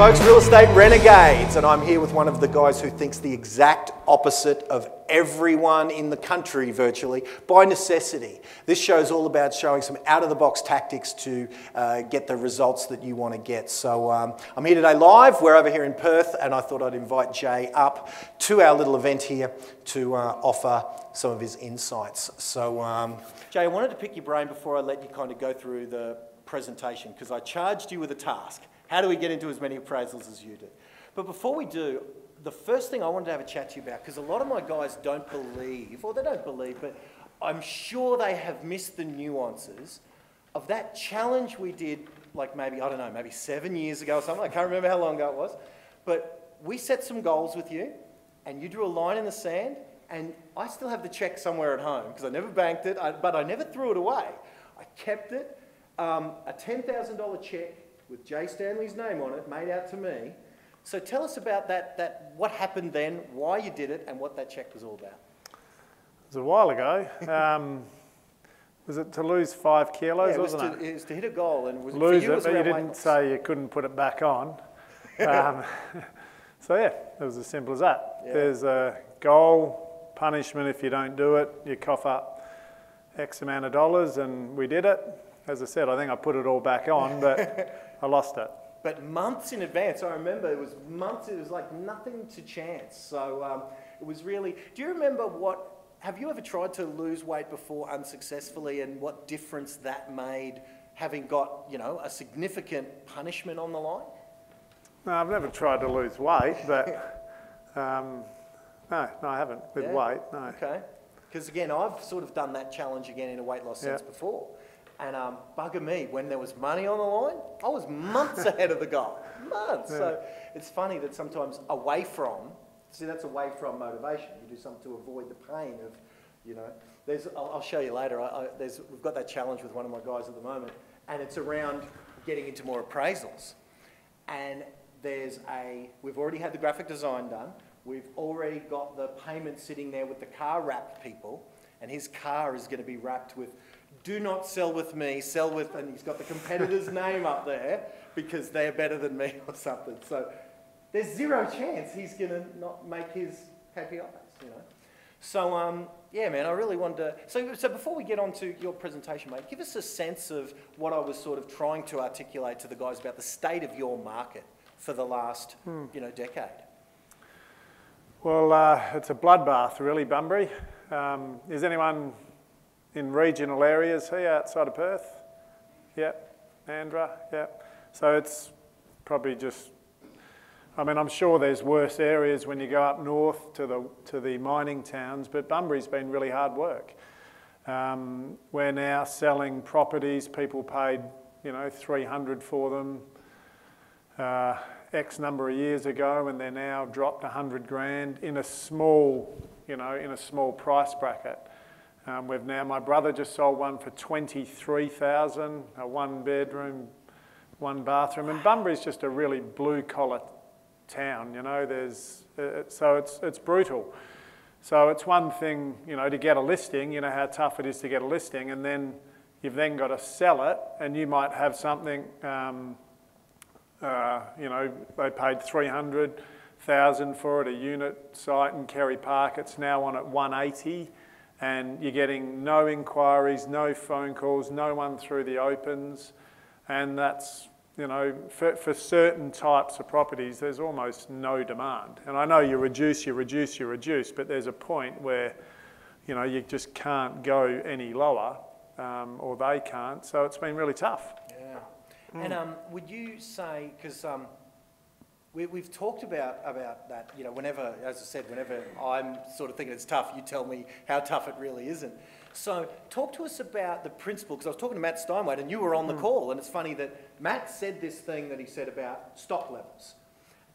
folks, Real Estate Renegades, and I'm here with one of the guys who thinks the exact opposite of everyone in the country virtually by necessity. This show is all about showing some out of the box tactics to uh, get the results that you want to get. So um, I'm here today live, we're over here in Perth, and I thought I'd invite Jay up to our little event here to uh, offer some of his insights. So, um, Jay, I wanted to pick your brain before I let you kind of go through the presentation because I charged you with a task. How do we get into as many appraisals as you do? But before we do, the first thing I wanted to have a chat to you about, because a lot of my guys don't believe, or they don't believe, but I'm sure they have missed the nuances of that challenge we did, like maybe, I don't know, maybe seven years ago or something. I can't remember how long ago it was. But we set some goals with you, and you drew a line in the sand, and I still have the check somewhere at home, because I never banked it, but I never threw it away. I kept it. Um, a $10,000 check with Jay Standley's name on it, made out to me. So tell us about that, that what happened then, why you did it, and what that check was all about. It was a while ago. Um, was it to lose five kilos, yeah, it was wasn't to, it? was to hit a goal. and was Lose you, it, but you didn't say you couldn't put it back on. Um, so yeah, it was as simple as that. Yeah. There's a goal, punishment if you don't do it, you cough up X amount of dollars, and we did it. As I said, I think I put it all back on, but I lost it. But months in advance, I remember it was months, it was like nothing to chance. So um, it was really, do you remember what, have you ever tried to lose weight before unsuccessfully and what difference that made having got, you know, a significant punishment on the line? No, I've never tried to lose weight, but um, no, no, I haven't with Yeah. weight, no. Okay. Because again, I've sort of done that challenge again in a weight loss sense before. And um, bugger me, when there was money on the line, I was months ahead of the goal. Months. So it's funny that sometimes away from, see, that's away from motivation. You do something to avoid the pain of, you know. There's, I'll, I'll show you later. I, I, there's, we've got that challenge with one of my guys at the moment, and it's around getting into more appraisals. And there's a, we've already had the graphic design done. We've already got the payment sitting there with the car wrap people, and his car is going to be wrapped with, do not sell with me, sell with, and he's got the competitor's name up there because they're better than me or something. So there's zero chance he's going to not make his happy eyes, you know. So, um, yeah, man, I really wanted to. So, so before we get on to your presentation, mate, give us a sense of what I was sort of trying to articulate to the guys about the state of your market for the last, you know, decade. Well, uh, it's a bloodbath, really, Bunbury. Um, is anyone in regional areas here outside of Perth? Yep. Andra? Yep. So it's probably just, I mean, I'm sure there's worse areas when you go up north to the, to the mining towns, but Bunbury's been really hard work. Um, we're now selling properties, people paid, you know, 300 for them. Uh, X number of years ago, and they're now dropped 100 grand in a small, you know, in a small price bracket. Um, we've now, my brother just sold one for 23,000, a one bedroom, one bathroom, and Bunbury's just a really blue collar town, you know, there's, uh, so it's, it's brutal. So it's one thing, you know, to get a listing, you know how tough it is to get a listing, and then you've then got to sell it, and you might have something, um, uh, you know, they paid 300,000 for it, a unit site in Carey Park. It's now on at 180 and you're getting no inquiries, no phone calls, no one through the opens. And that's, you know, for, for certain types of properties, there's almost no demand. And I know you reduce, you reduce, you reduce, but there's a point where, you know, you just can't go any lower um, or they can't. So it's been really tough. Yeah. And um, would you say, because um, we, we've talked about, about that, you know, whenever, as I said, whenever I'm sort of thinking it's tough, you tell me how tough it really isn't. So talk to us about the principle, because I was talking to Matt Steinway and you were on the hmm. call, and it's funny that Matt said this thing that he said about stock levels.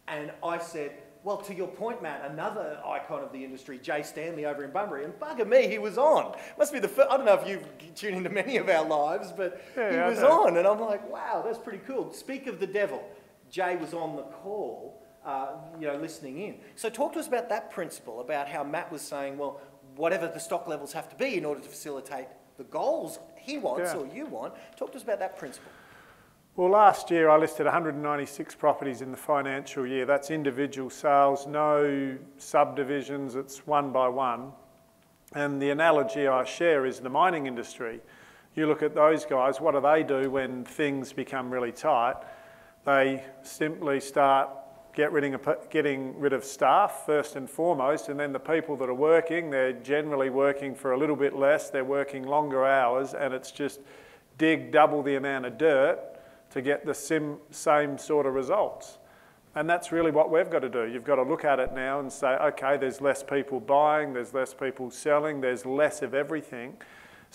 And I said, well, to your point, Matt, another icon of the industry, Jay Standley over in Bunbury, and bugger me, he was on. Must be the first, I don't know if you've tuned into many of our lives, but Yeah, he was on. And I'm like, wow, that's pretty cool. Speak of the devil. Jay was on the call, uh, you know, listening in. So talk to us about that principle, about how Matt was saying, well, whatever the stock levels have to be in order to facilitate the goals he wants Yeah. or you want. Talk to us about that principle. Well, last year I listed 196 properties in the financial year. That's individual sales, no subdivisions, it's one by one. And the analogy I share is the mining industry. You look at those guys, what do they do when things become really tight? They simply start get getting rid of staff first and foremost, and then the people that are working, they're generally working for a little bit less, they're working longer hours, and it's just dig double the amount of dirt to get the sim, same sort of results. And that's really what we've got to do. You've got to look at it now and say, okay, there's less people buying, there's less people selling, there's less of everything.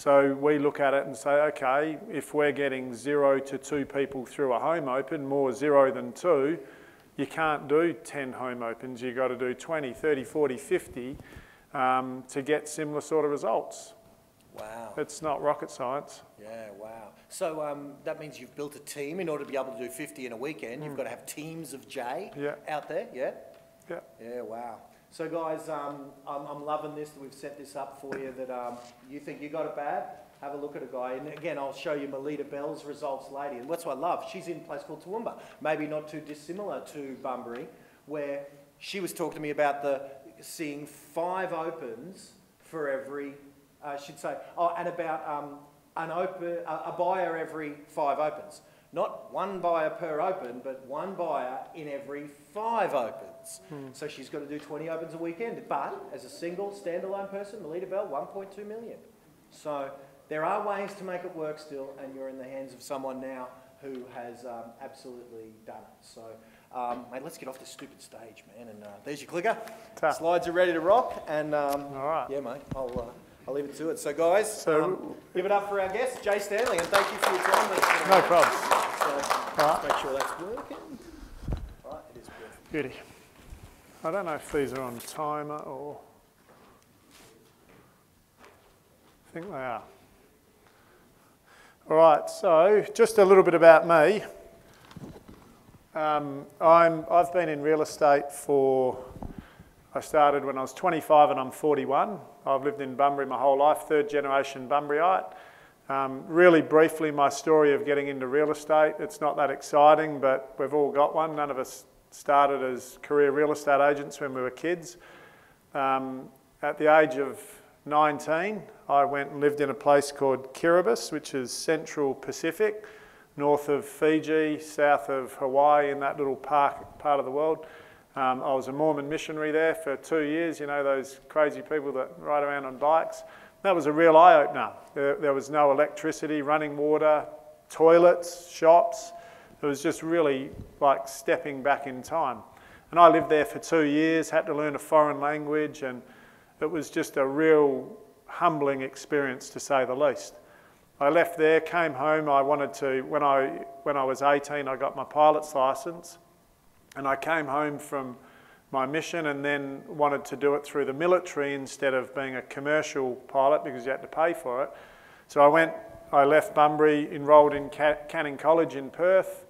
So we look at it and say, okay, if we're getting zero to two people through a home open, more zero than two, you can't do 10 home opens. You've got to do 20, 30, 40, 50 um, to get similar sort of results. Wow. It's not rocket science. Yeah, wow. So um, that means you've built a team in order to be able to do 50 in a weekend. Mm. You've got to have teams of J yeah. out there, yeah? Yeah. Yeah, wow. So guys, um, I'm, I'm, loving this that we've set this up for you that um, you think you got it bad, have a look at a guy. And again, I'll show you Melita Bell's results later. And that's what I love. She's in a place called Toowoomba, maybe not too dissimilar to Bunbury, where she was talking to me about the seeing five opens for every, uh, should say, oh, and about um, an open, a, a buyer every five opens. Not one buyer per open, but one buyer in every five opens. Hmm. So she's got to do 20 opens a weekend. But as a single, standalone person, Melita Bell, 1.2 million. So there are ways to make it work still, and you're in the hands of someone now who has um, absolutely done it. So, um, mate, let's get off this stupid stage, man. And uh, there's your clicker. Ta. Slides are ready to rock. And um, all right, yeah, mate, I'll. Uh, I'll leave it to it. So, guys, so, um, give it up for our guest, Jay Standley, and thank you for your time. No problem. So, right. make sure that's working. Right, it is perfect. Beauty. I don't know if these are on timer or. I think they are. All right, so just a little bit about me. Um, I'm, I've been in real estate for, I started when I was 25 and I'm 41. I've lived in Bunbury my whole life, third generation Bunburyite. Um, really briefly, my story of getting into real estate. It's not that exciting, but we've all got one. None of us started as career real estate agents when we were kids. Um, at the age of 19, I went and lived in a place called Kiribati, which is Central Pacific, north of Fiji, south of Hawaii, in that little park, part of the world. Um, I was a Mormon missionary there for two years, you know, those crazy people that ride around on bikes. That was a real eye opener. There, there was no electricity, running water, toilets, shops. It was just really like stepping back in time. And I lived there for two years, had to learn a foreign language, and it was just a real humbling experience to say the least. I left there, came home. I wanted to, when I, when I was 18, I got my pilot's license. And I came home from my mission and then wanted to do it through the military instead of being a commercial pilot because you had to pay for it. So I went, I left Bunbury, enrolled in Canning College in Perth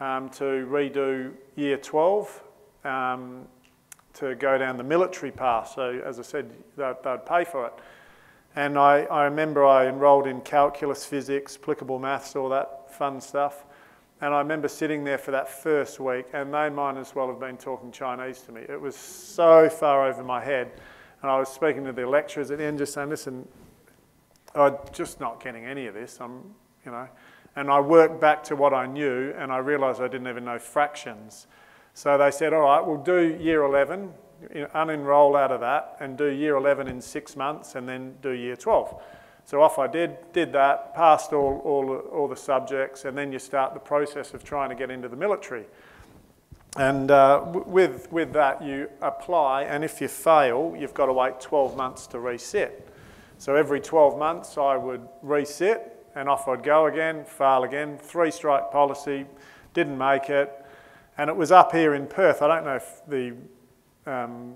um, to redo year 12. Um, to go down the military path. So as I said, they'd, they'd pay for it. And I, I remember I enrolled in calculus, physics, applicable maths, all that fun stuff. And I remember sitting there for that first week, and they might as well have been talking Chinese to me. It was so far over my head. And I was speaking to the lecturers at the end, just saying, listen, I'm just not getting any of this. I'm, you know. And I worked back to what I knew, and I realised I didn't even know fractions. So they said, all right, we'll do year 11, unenroll out of that, and do year 11 in six months, and then do year 12. So off I did, did that, passed all, all, all the subjects, and then you start the process of trying to get into the military. And uh, with, with that, you apply, and if you fail, you've got to wait 12 months to resit. So every 12 months, I would resit, and off I'd go again, fail again, three strike policy, didn't make it, and it was up here in Perth. I don't know if the um,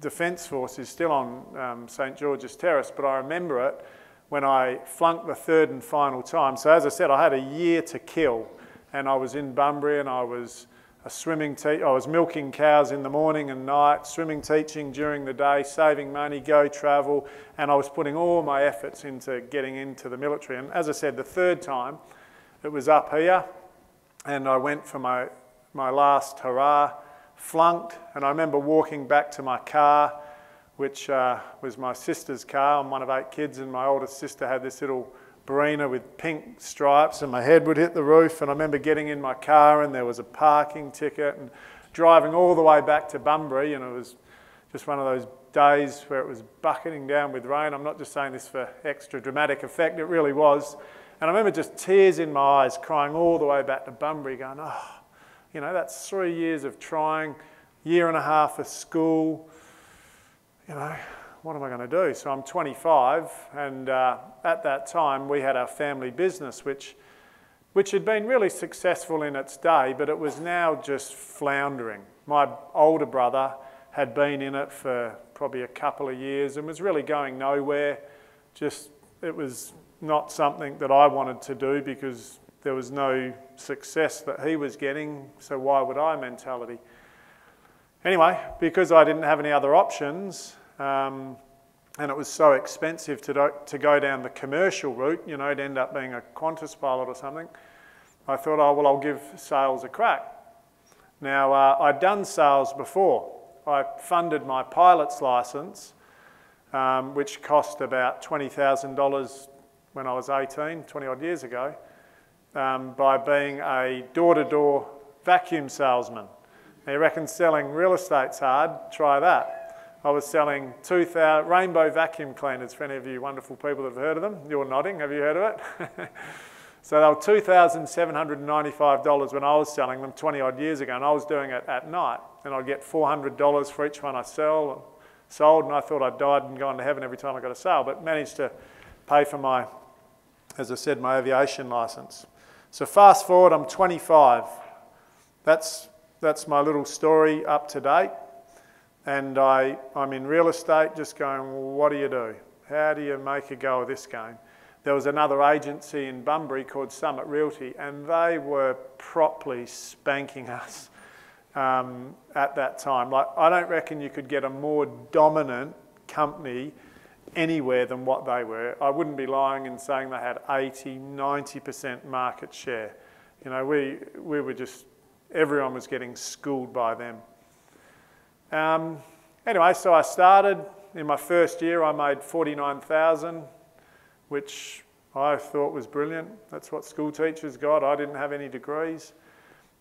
Defence Force is still on um, St George's Terrace, but I remember it when I flunked the third and final time. So as I said, I had a year to kill, and I was in Bunbury, and I was a swimming te- I was milking cows in the morning and night, swimming teaching during the day, saving money, go travel, and I was putting all my efforts into getting into the military. And as I said, the third time, it was up here and I went for my, my last hurrah, flunked, and I remember walking back to my car, which uh, was my sister's car. I'm one of eight kids, and my oldest sister had this little Barina with pink stripes, and my head would hit the roof. And I remember getting in my car, and there was a parking ticket, and driving all the way back to Bunbury, and it was just one of those days where it was bucketing down with rain. I'm not just saying this for extra dramatic effect, it really was. And I remember just tears in my eyes, crying all the way back to Bunbury, going, oh, you know, that's three years of trying, year and a half of school. You know, what am I going to do? So I'm 25, and uh, at that time we had our family business, which, which had been really successful in its day, but it was now just floundering. My older brother had been in it for probably a couple of years and was really going nowhere. Just, it was not something that I wanted to do because there was no success that he was getting, so why would I mentality. Anyway, because I didn't have any other options, um, and it was so expensive to, do, to go down the commercial route, you know, to end up being a Qantas pilot or something, I thought, oh, well, I'll give sales a crack. Now, uh, I'd done sales before. I funded my pilot's license, um, which cost about $20,000 when I was 18, 20 odd years ago, um, by being a door to door vacuum salesman. Now, you reckon selling real estate's hard? Try that. I was selling 2,000 rainbow vacuum cleaners for any of you wonderful people that have heard of them. You're nodding, have you heard of it? so they were $2,795 when I was selling them 20 odd years ago, and I was doing it at night and I'd get $400 for each one I sell sold, and I thought I'd died and gone to heaven every time I got a sale, but managed to pay for my, as I said, my aviation license. So fast forward, I'm 25. That's, that's my little story up to date. And I, I'm in real estate just going, well, what do you do? How do you make a go of this game? There was another agency in Bunbury called Summit Realty, and they were properly spanking us um, at that time. Like, I don't reckon you could get a more dominant company anywhere than what they were. I wouldn't be lying in saying they had 80, 90% market share. You know, we, we were just, everyone was getting schooled by them. Um, anyway, so I started. In my first year, I made 49,000, which I thought was brilliant. That's what school teachers got. I didn't have any degrees.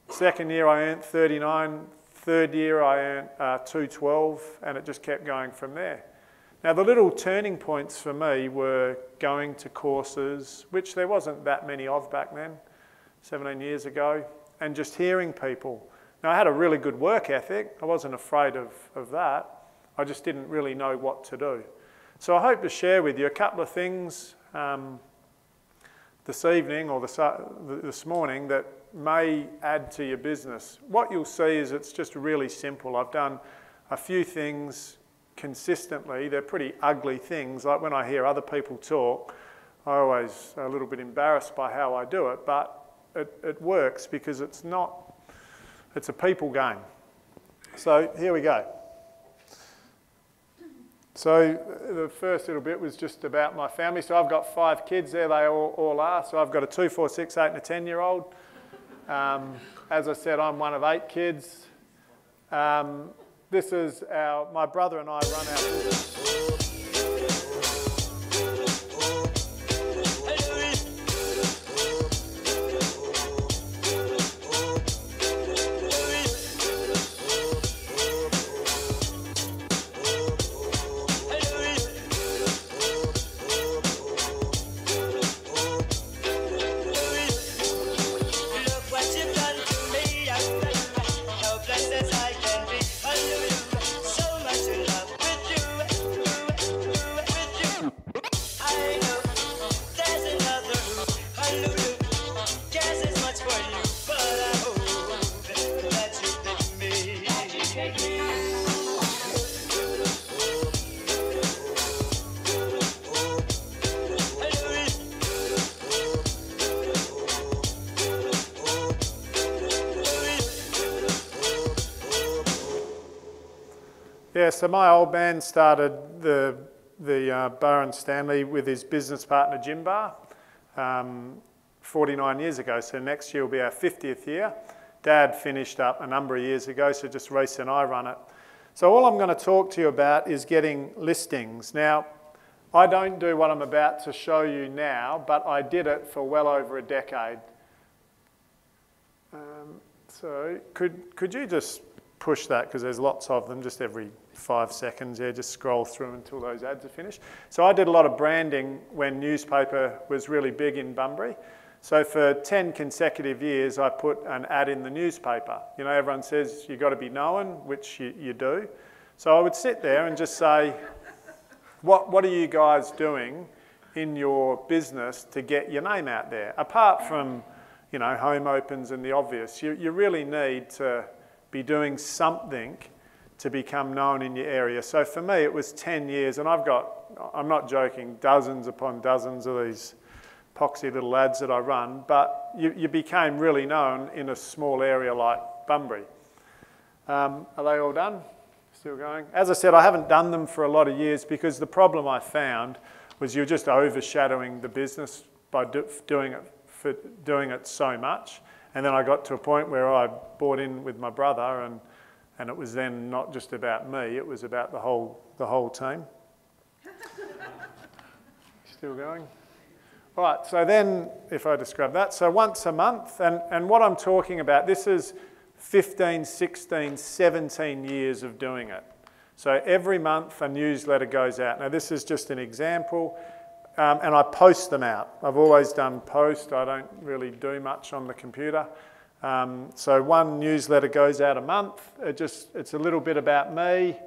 Second year I earned 39. Third year I earned uh, 212, and it just kept going from there. Now, the little turning points for me were going to courses, which there wasn't that many of back then, 17 years ago, and just hearing people. Now, I had a really good work ethic. I wasn't afraid of, of that. I just didn't really know what to do. So, I hope to share with you a couple of things um, this evening or this, uh, this morning that may add to your business. What you'll see is it's just really simple. I've done a few things consistently. They're pretty ugly things. Like when I hear other people talk, I always a little bit embarrassed by how I do it, but it, it works because it's not, it's a people game. So here we go. So the first little bit was just about my family. So I've got five kids there, they all, all are. So I've got a two, four, six, eight, and a 10 year old. Um, as I said, I'm one of eight kids. Um, this is our, my brother and I run our Yeah, so my old man started the, the uh, Bar and Standley with his business partner Jim Bar. Um, 49 years ago, so next year will be our 50th year. Dad finished up a number of years ago, so just Reese and I run it. So all I'm going to talk to you about is getting listings. Now, I don't do what I'm about to show you now, but I did it for well over a decade. Um, so could, could you just push that, because there's lots of them, just every five seconds, yeah, just scroll through until those ads are finished. So I did a lot of branding when newspaper was really big in Bunbury. So for 10 consecutive years, I put an ad in the newspaper. You know, everyone says you've got to be known, which you, you do. So I would sit there and just say, what, what are you guys doing in your business to get your name out there? Apart from, you know, home opens and the obvious, you, you really need to be doing something to become known in your area. So for me, it was 10 years, and I've got, I'm not joking, dozens upon dozens of these poxy little ads that I run, but you, you became really known in a small area like Bunbury. Um, are they all done? Still going? As I said, I haven't done them for a lot of years because the problem I found was you're just overshadowing the business by do, doing, it for doing it so much. And then I got to a point where I bought in with my brother and, and it was then not just about me, it was about the whole, the whole team. Still going? All right, so then if I describe that, so once a month, and, and what I'm talking about, this is 15, 16, 17 years of doing it. So every month a newsletter goes out. Now this is just an example, um, and I post them out. I've always done post, I don't really do much on the computer. Um, so one newsletter goes out a month. It just, it's a little bit about me,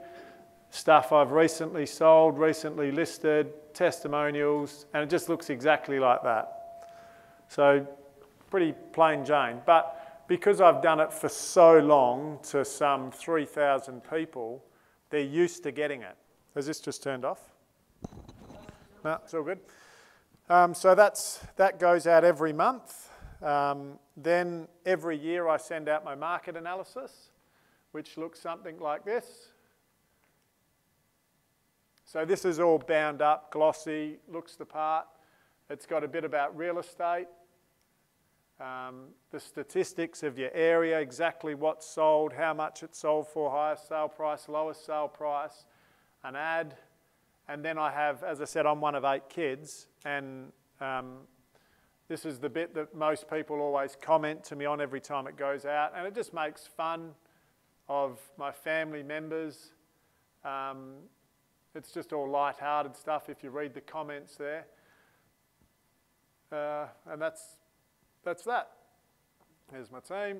stuff I've recently sold, recently listed, testimonials, and it just looks exactly like that. So pretty plain Jane. But because I've done it for so long to some 3,000 people, they're used to getting it. Has this just turned off? No, it's all good. Um, so that's, that goes out every month. Um, then every year I send out my market analysis, which looks something like this. So this is all bound up, glossy, looks the part. It's got a bit about real estate, um, the statistics of your area, exactly what's sold, how much it's sold for, highest sale price, lowest sale price, an ad. And then I have, as I said, I'm one of eight kids, and um, this is the bit that most people always comment to me on every time it goes out, and it just makes fun of my family members. Um, it's just all light-hearted stuff if you read the comments there. Uh, and that's, that's that. Here's my team.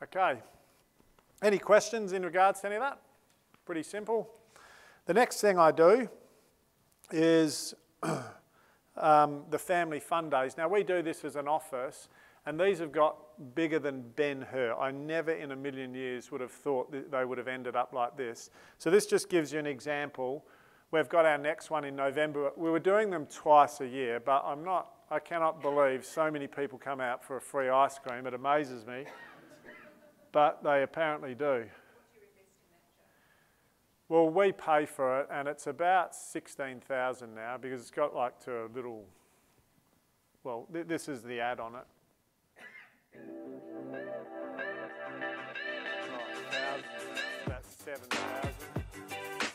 Okay. Any questions in regards to any of that? Pretty simple. The next thing I do is um, the family fun days. Now we do this as an office and these have got bigger than Ben Hur. I never in a million years would have thought that they would have ended up like this. So this just gives you an example. We've got our next one in November. We were doing them twice a year, but I'm not, I cannot believe so many people come out for a free ice cream. It amazes me. But they apparently do. Well, we pay for it, and it's about 16,000 now because it's got like to a little, well, th this is the ad on it. That's 7,000.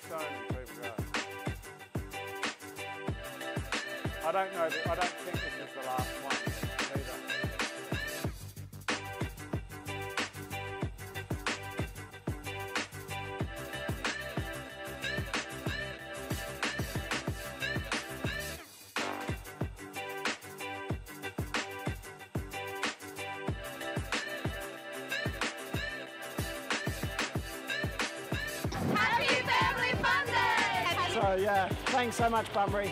So many people go. I don't know, I don't think this is the last one. Much, Bunbury.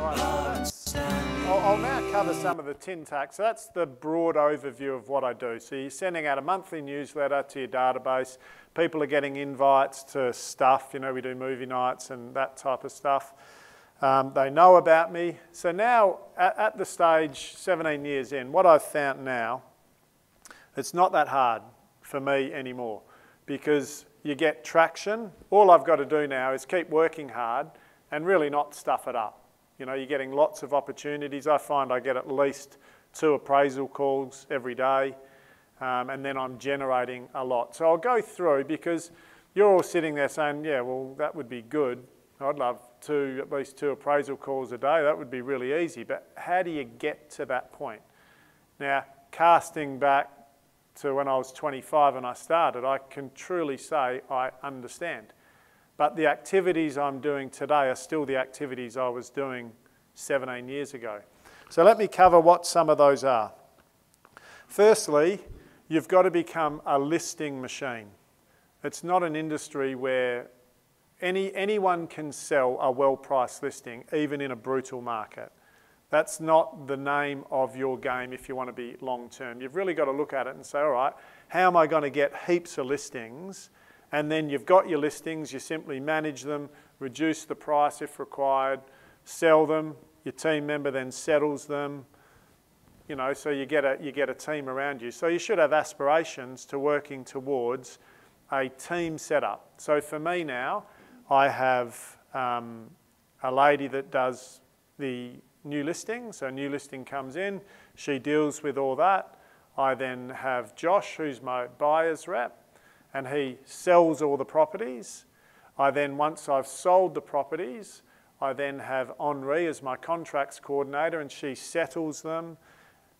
I'll, I'll, now cover some of the tin tack. So that's the broad overview of what I do. So you're sending out a monthly newsletter to your database. People are getting invites to stuff. You know, we do movie nights and that type of stuff. Um, they know about me. So now, at, at the stage 17 years in, what I've found now, it's not that hard for me anymore because you get traction. All I've got to do now is keep working hard and really not stuff it up. You know, you're getting lots of opportunities. I find I get at least two appraisal calls every day, um, and then I'm generating a lot. So I'll go through because you're all sitting there saying, yeah, well, that would be good. I'd love two, at least two appraisal calls a day. That would be really easy. But how do you get to that point? Now, casting back to when I was 25 and I started, I can truly say I understand. But the activities I'm doing today are still the activities I was doing 17 years ago. So let me cover what some of those are. Firstly, you've got to become a listing machine. It's not an industry where any, anyone can sell a well-priced listing, even in a brutal market. That's not the name of your game if you want to be long-term. You've really got to look at it and say, all right, how am I going to get heaps of listings? And then you've got your listings, you simply manage them, reduce the price if required, sell them, your team member then settles them, you know, so you get a, you get a team around you. So you should have aspirations to working towards a team setup. So for me now, I have um, a lady that does the new listing. So a new listing comes in, she deals with all that. I then have Josh, who's my buyer's rep, and he sells all the properties. I then, once I've sold the properties, I then have Henri as my contracts coordinator and she settles them.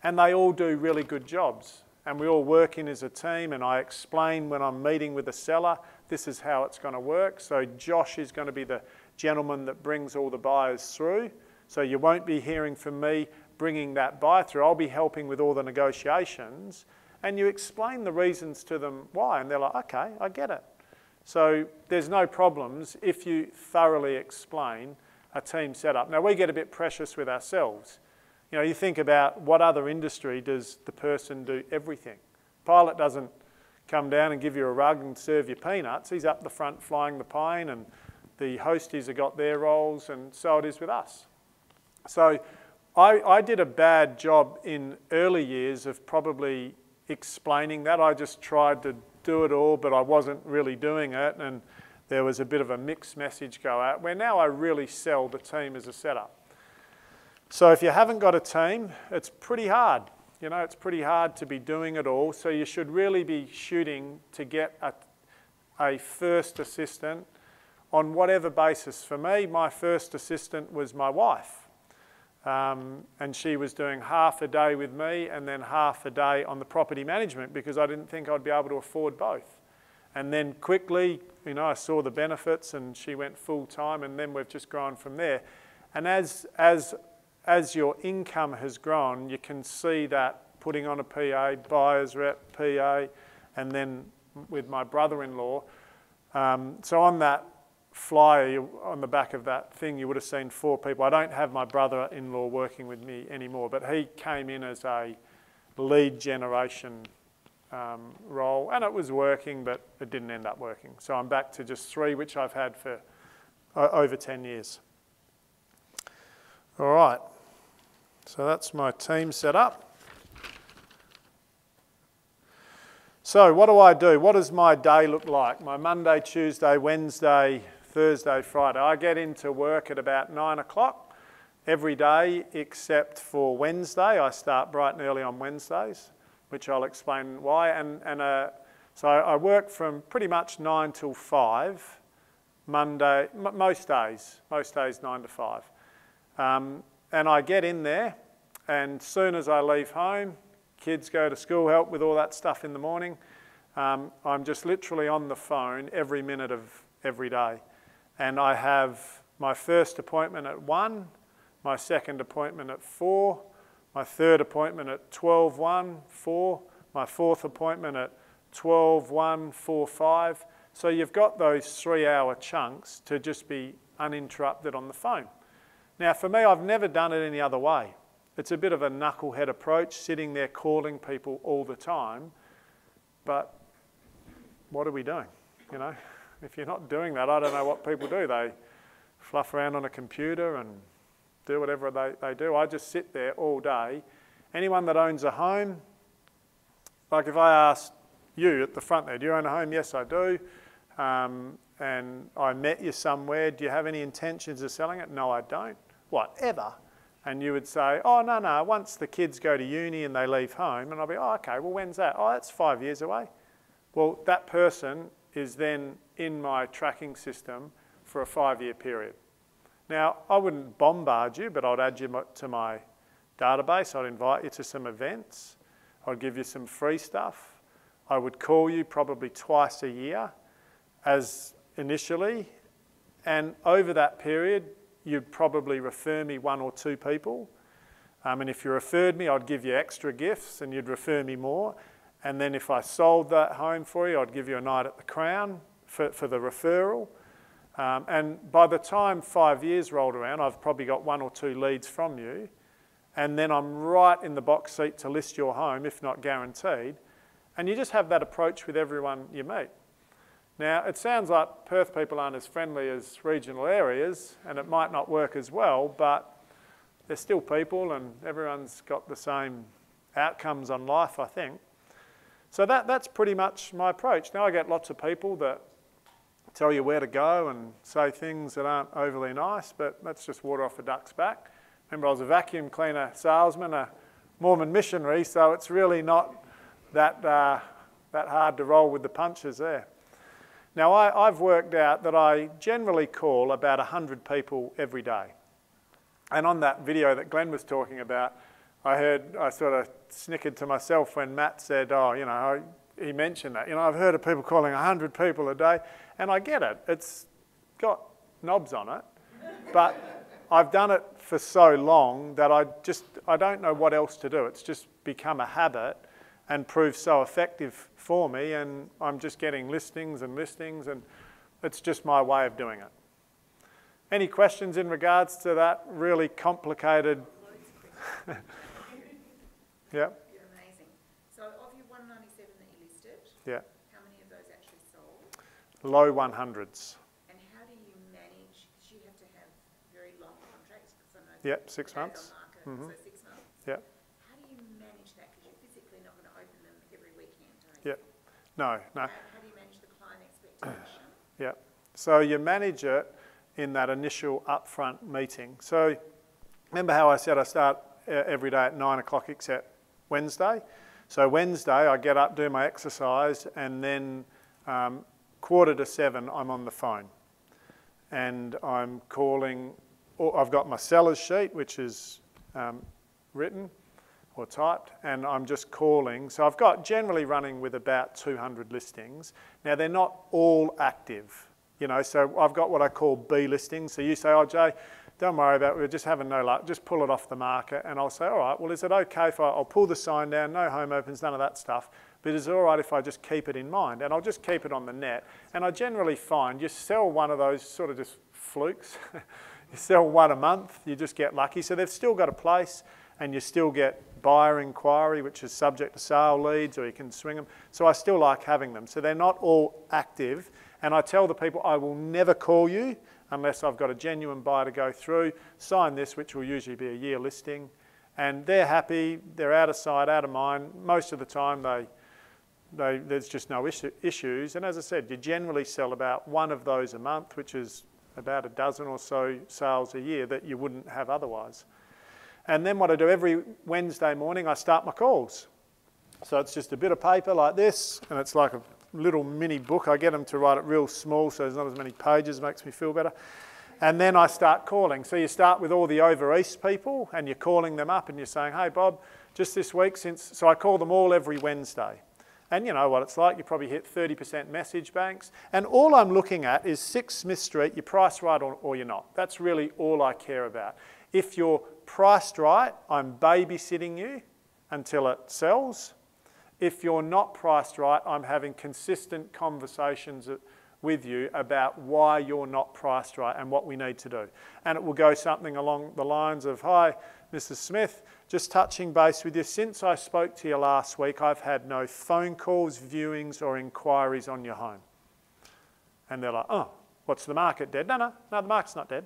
And they all do really good jobs. And we all work in as a team and I explain when I'm meeting with the seller, this is how it's going to work. So Josh is going to be the gentleman that brings all the buyers through. So you won't be hearing from me bringing that buyer through. I'll be helping with all the negotiations. And you explain the reasons to them why. And they're like, okay, I get it. So there's no problems if you thoroughly explain a team setup. Now we get a bit precious with ourselves. You know, you think about what other industry does the person do everything. Pilot doesn't come down and give you a rug and serve you peanuts. He's up the front flying the plane and the hosties have got their roles and so it is with us. So I, I did a bad job in early years of probably explaining that. I just tried to do it all, but I wasn't really doing it. And there was a bit of a mixed message go out, where now I really sell the team as a setup. So if you haven't got a team, it's pretty hard. You know, it's pretty hard to be doing it all. So you should really be shooting to get a, a first assistant on whatever basis. For me, my first assistant was my wife. Um, and she was doing half a day with me and then half a day on the property management because I didn't think I'd be able to afford both. And then quickly, you know, I saw the benefits and she went full time and then we've just grown from there. And as, as, as your income has grown, you can see that putting on a PA, buyer's rep, PA, and then with my brother-in-law. Um, so on that flyer on the back of that thing, you would have seen four people. I don't have my brother-in-law working with me anymore, but he came in as a lead generation um, role, and it was working, but it didn't end up working. So I'm back to just three, which I've had for uh, over 10 years. All right, so that's my team set up. So what do I do? What does my day look like? My Monday, Tuesday, Wednesday, Thursday, Friday. I get into work at about nine o'clock every day except for Wednesday. I start bright and early on Wednesdays which I'll explain why. And, and uh, so I work from pretty much 9 till 5, Monday, most days, most days 9 to 5. Um, and I get in there, and soon as I leave home, kids go to school, help with all that stuff in the morning. Um, I'm just literally on the phone every minute of every day. And I have my first appointment at 1, my second appointment at 4, my third appointment at 12.1, 4, my fourth appointment at 12.1, 4, 5. So you've got those three hour chunks to just be uninterrupted on the phone. Now for me, I've never done it any other way. It's a bit of a knucklehead approach, sitting there calling people all the time. But what are we doing? You know, if you're not doing that, I don't know what people do. They fluff around on a computer and do whatever they, they do. I just sit there all day. Anyone that owns a home, like if I asked you at the front there, do you own a home? Yes, I do. Um, and I met you somewhere. Do you have any intentions of selling it? No, I don't. whatever. And you would say, oh, no, no, once the kids go to uni and they leave home, and I'll be, oh, okay, well, when's that? Oh, that's five years away. Well, that person is then in my tracking system for a five year period. Now, I wouldn't bombard you, but I'd add you to my database. I'd invite you to some events. I'd give you some free stuff. I would call you probably twice a year as initially. And over that period, you'd probably refer me one or two people. Um, and if you referred me, I'd give you extra gifts and you'd refer me more. And then if I sold that home for you, I'd give you a night at the Crown for, for the referral. Um, and by the time five years rolled around, I've probably got one or two leads from you. And then I'm right in the box seat to list your home, if not guaranteed. And you just have that approach with everyone you meet. Now, it sounds like Perth people aren't as friendly as regional areas, and it might not work as well, but they're still people and everyone's got the same outcomes on life, I think. So that, that's pretty much my approach. Now I get lots of people that tell you where to go and say things that aren't overly nice, but that's just water off a duck's back. Remember, I was a vacuum cleaner salesman, a Mormon missionary, so it's really not that, uh, that hard to roll with the punches there. Now, I, have worked out that I generally call about 100 people every day. And on that video that Glenn was talking about, I heard, I sort of snickered to myself when Matt said, oh, you know, he mentioned that. You know, I've heard of people calling 100 people a day, and I get it. It's got knobs on it, but I've done it for so long that I just, I don't know what else to do. It's just become a habit and proved so effective for me, and I'm just getting listings and listings, and it's just my way of doing it. Any questions in regards to that really complicated? yeah. You're amazing. So, of your 197 that you listed, yeah. how many of those actually sold? Low 100s. And how do you manage? Because you have to have very long contracts. Because yep, six months. Market, mm-hmm. So six months. Yeah. No, no. How do you manage the client expectation? yeah. So you manage it in that initial upfront meeting. So remember how I said I start uh, every day at nine o'clock except Wednesday? So Wednesday I get up, do my exercise, and then um, quarter to seven I'm on the phone. And I'm calling, I've got my seller's sheet, which is um, written, or typed, and I'm just calling. So I've got generally running with about 200 listings. Now they're not all active, you know, so I've got what I call B listings. So you say, oh Jay, don't worry about it, we're just having no luck, just pull it off the market. And I'll say, all right, well is it okay if I, I'll pull the sign down, no home opens, none of that stuff, but it's all right if I just keep it in mind? And I'll just keep it on the net. And I generally find you sell one of those sort of just flukes. you sell one a month, you just get lucky. So they've still got a place and you still get buyer inquiry, which is subject to sale leads, or you can swing them. So I still like having them. So they're not all active. And I tell the people I will never call you unless I've got a genuine buyer to go through. Sign this, which will usually be a year listing. And they're happy, they're out of sight, out of mind. Most of the time, they, they, there's just no issue, issues. And as I said, you generally sell about one of those a month, which is about a dozen or so sales a year that you wouldn't have otherwise. And then what I do every Wednesday morning, I start my calls. So it's just a bit of paper like this, and it's like a little mini book. I get them to write it real small so there's not as many pages, makes me feel better. And then I start calling. So you start with all the over east people, and you're calling them up and you're saying, hey, Bob, just this week since. So I call them all every Wednesday. And you know what it's like, you probably hit 30% message banks. And all I'm looking at is 6 Smith Street, you're priced right or, or you're not. That's really all I care about. If you're priced right, I'm babysitting you until it sells. If you're not priced right, I'm having consistent conversations with you about why you're not priced right and what we need to do. And it will go something along the lines of Hi, Mrs. Smith, just touching base with you. Since I spoke to you last week, I've had no phone calls, viewings, or inquiries on your home. And they're like, Oh, what's the market dead? No, no, no, the market's not dead.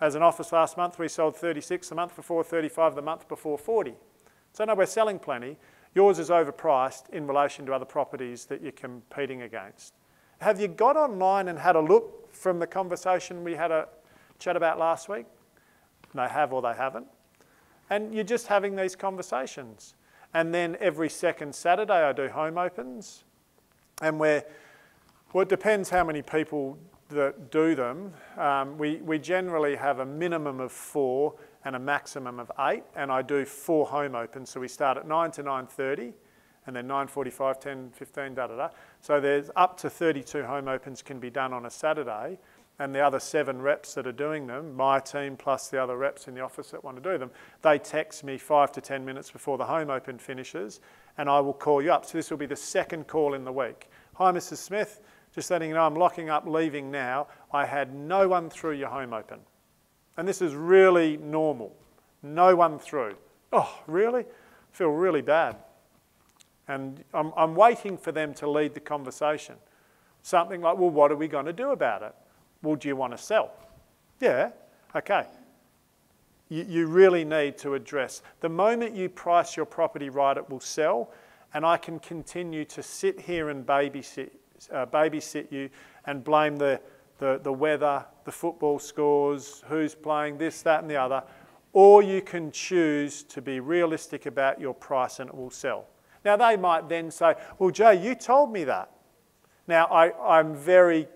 As an office last month, we sold 36, the month before 35, the month before 40. So no, we're selling plenty. Yours is overpriced in relation to other properties that you're competing against. Have you got online and had a look from the conversation we had a chat about last week? They have or they haven't. And you're just having these conversations. And then every second Saturday, I do home opens. And we're, well, it depends how many people that do them. Um, we, we generally have a minimum of four and a maximum of eight, and I do four home opens. So we start at 9 to 9.30, and then 9.45, 10, 15, da da da. So there's up to 32 home opens can be done on a Saturday, and the other seven reps that are doing them, my team plus the other reps in the office that want to do them, they text me five to 10 minutes before the home open finishes, and I will call you up. So this will be the second call in the week. Hi, Mrs. Smith. Just letting you know I'm locking up, leaving now. I had no one through your home open. And this is really normal. No one through. Oh, really? I feel really bad. And I'm, I'm waiting for them to lead the conversation. Something like, well, what are we going to do about it? Well, do you want to sell? Yeah, okay. You, you really need to address. The moment you price your property right, it will sell, and I can continue to sit here and babysit, uh, babysit you and blame the, the, the weather, the football scores, who's playing this, that, and the other. Or you can choose to be realistic about your price and it will sell. Now, they might then say, Well, Joe, you told me that. Now, I, I'm very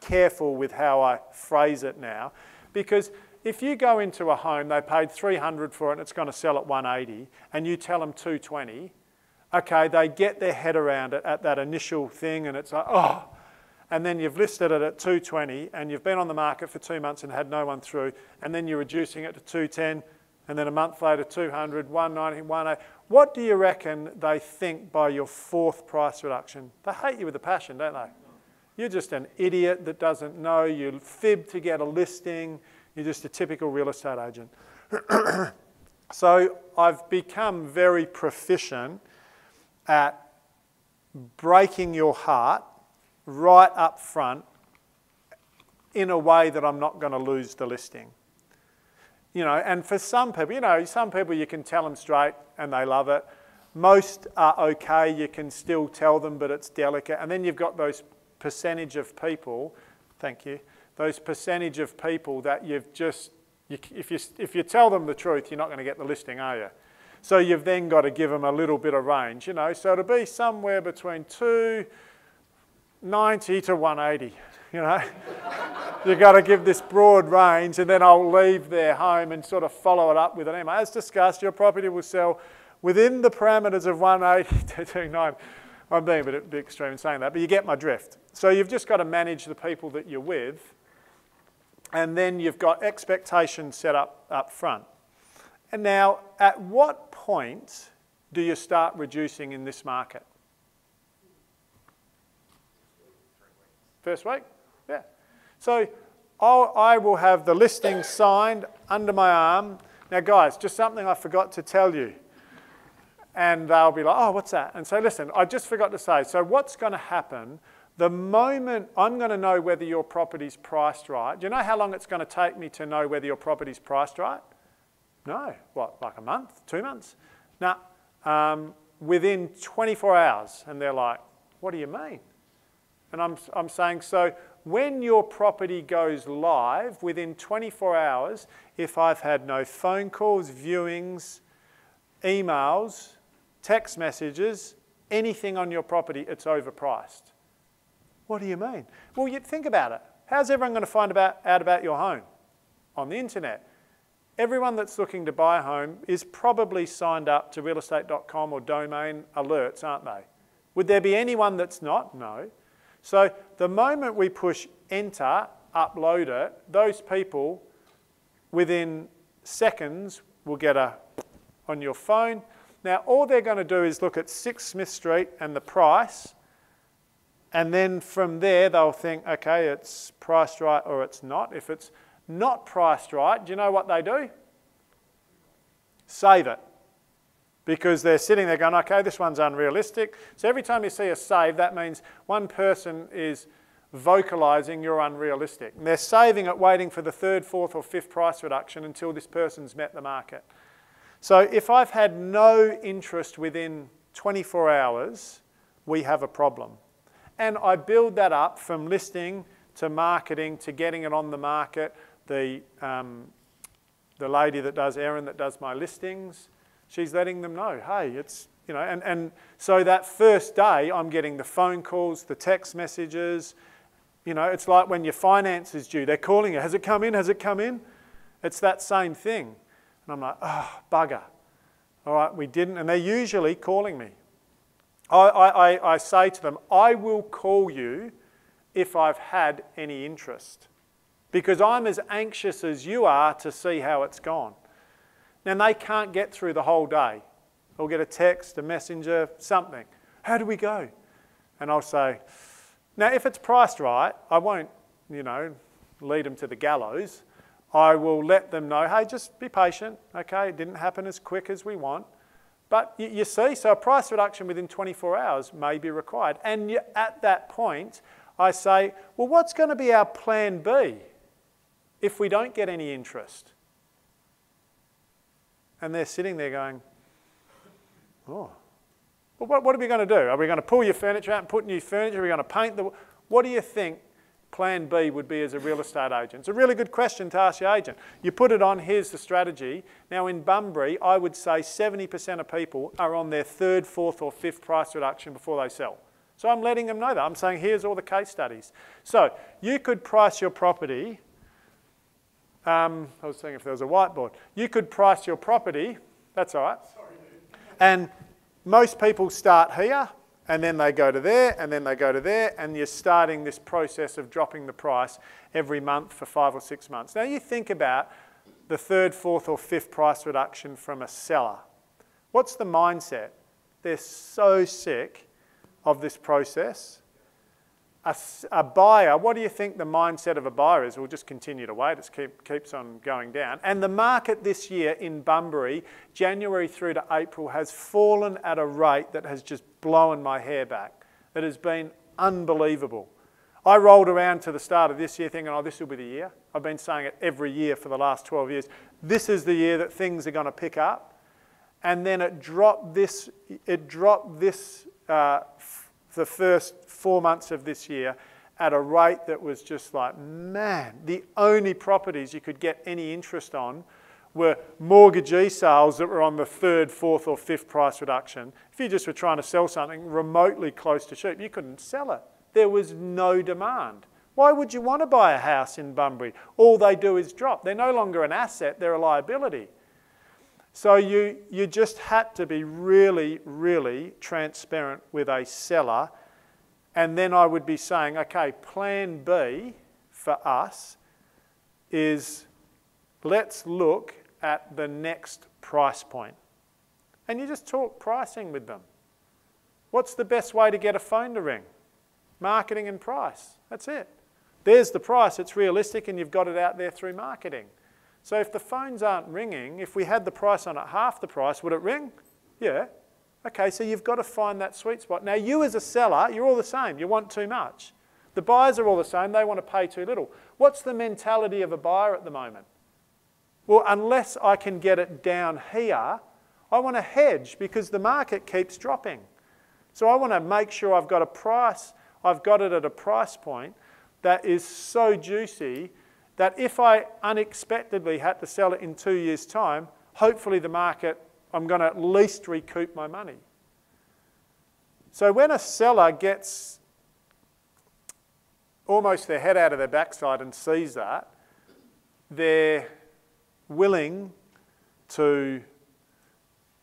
careful with how I phrase it now because if you go into a home, they paid 300 for it and it's going to sell at 180 and you tell them 220, okay, they get their head around it at that initial thing and it's like, oh, and then you've listed it at 220 and you've been on the market for two months and had no one through and then you're reducing it to 210 and then a month later 200, 190, 180. What do you reckon they think by your fourth price reduction? They hate you with a passion, don't they? You're just an idiot that doesn't know. You fib to get a listing. You're just a typical real estate agent. so I've become very proficient at breaking your heart right up front in a way that I'm not going to lose the listing. You know, and for some people, you know, some people you can tell them straight and they love it. Most are okay, you can still tell them, but it's delicate. And then you've got those percentage of people, thank you, those percentage of people that you've just, you, if, you, if you tell them the truth, you're not going to get the listing, are you? So you've then got to give them a little bit of range, you know. So it'll be somewhere between 290 to 180, you know. You've got to give this broad range, and then I'll leave their home and sort of follow it up with an email. As discussed, your property will sell within the parameters of 180 to 290. I'm being a bit, a bit extreme in saying that, but you get my drift. So you've just got to manage the people that you're with, and then you've got expectations set up up front. And now, at what point do you start reducing in this market? First week? So I'll, I will have the listing signed under my arm. Now, guys, just something I forgot to tell you and they'll be like, oh, what's that? And say, listen, I just forgot to say, so what's going to happen the moment I'm going to know whether your property's priced right? Do you know how long it's going to take me to know whether your property's priced right? No. What, like a month? Two months? No. Um, within 24 hours. And they're like, what do you mean? And I'm, I'm saying, so when your property goes live, within 24 hours, if I've had no phone calls, viewings, emails, text messages, anything on your property, it's overpriced. What do you mean? Well, you think about it. How's everyone going to find about, out about your home? On the internet. Everyone that's looking to buy a home is probably signed up to realestate.com or domain alerts, aren't they? Would there be anyone that's not? No. So the moment we push enter, upload it, those people within seconds will get a on your phone now, all they're going to do is look at 6 Smith Street and the price, and then from there they'll think, okay, it's priced right or it's not. If it's not priced right, do you know what they do? Save it. Because they're sitting there going, okay, this one's unrealistic. So every time you see a save, that means one person is vocalizing you're unrealistic. And they're saving it, waiting for the third, fourth, or fifth price reduction until this person's met the market. So if I've had no interest within 24 hours, we have a problem. And I build that up from listing to marketing to getting it on the market, the, um, the lady that does Erin that does my listings, she's letting them know, hey, it's you know, and, and so that first day I'm getting the phone calls, the text messages. You know, it's like when your finance is due, they're calling you, has it come in? Has it come in? It's that same thing. And I'm like, oh, bugger. All right, we didn't, and they're usually calling me. I, I, I say to them, I will call you if I've had any interest because I'm as anxious as you are to see how it's gone. Now, they can't get through the whole day. They'll get a text, a messenger, something. How do we go? And I'll say, now, if it's priced right, I won't, you know, lead them to the gallows. I will let them know, hey, just be patient, okay? It didn't happen as quick as we want. But you, see, so a price reduction within 24 hours may be required. And at that point, I say, well, what's going to be our plan B if we don't get any interest? And they're sitting there going, oh, well, what, what are we going to do? Are we going to pull your furniture out and put new furniture? Are we going to paint the... What do you think plan B would be as a real estate agent? It's a really good question to ask your agent. You put it on, here's the strategy. Now in Bunbury, I would say 70% of people are on their third, fourth or fifth price reduction before they sell. So I'm letting them know that. I'm saying here's all the case studies. So you could price your property. Um, I was saying if there was a whiteboard. You could price your property. That's all right. Sorry, and most people start here and then they go to there, and then they go to there, and you're starting this process of dropping the price every month for five or six months. Now you think about the third, fourth, or fifth price reduction from a seller. What's the mindset? They're so sick of this process a, a, buyer, what do you think the mindset of a buyer is? We'll just continue to wait. It keep, keeps on going down. And the market this year in Bunbury, January through to April, has fallen at a rate that has just blown my hair back. It has been unbelievable. I rolled around to the start of this year thinking, oh, this will be the year. I've been saying it every year for the last 12 years. This is the year that things are going to pick up. And then it dropped this, it dropped this uh, the first four months of this year at a rate that was just like, man, the only properties you could get any interest on were mortgagee sales that were on the third, fourth, or fifth price reduction. If you just were trying to sell something remotely close to cheap, you couldn't sell it. There was no demand. Why would you want to buy a house in Bunbury? All they do is drop. They're no longer an asset, they're a liability. So you, you just had to be really, really transparent with a seller. And then I would be saying, okay, plan B for us is let's look at the next price point. And you just talk pricing with them. What's the best way to get a phone to ring? Marketing and price. That's it. There's the price, it's realistic, and you've got it out there through marketing. So if the phones aren't ringing, if we had the price on at half the price, would it ring? Yeah. Okay, so you've got to find that sweet spot. Now, you as a seller, you're all the same. You want too much. The buyers are all the same. They want to pay too little. What's the mentality of a buyer at the moment? Well, unless I can get it down here, I want to hedge because the market keeps dropping. So I want to make sure I've got a price, I've got it at a price point that is so juicy that if I unexpectedly had to sell it in two years' time, hopefully the market, I'm going to at least recoup my money. So when a seller gets almost their head out of their backside and sees that, they're willing to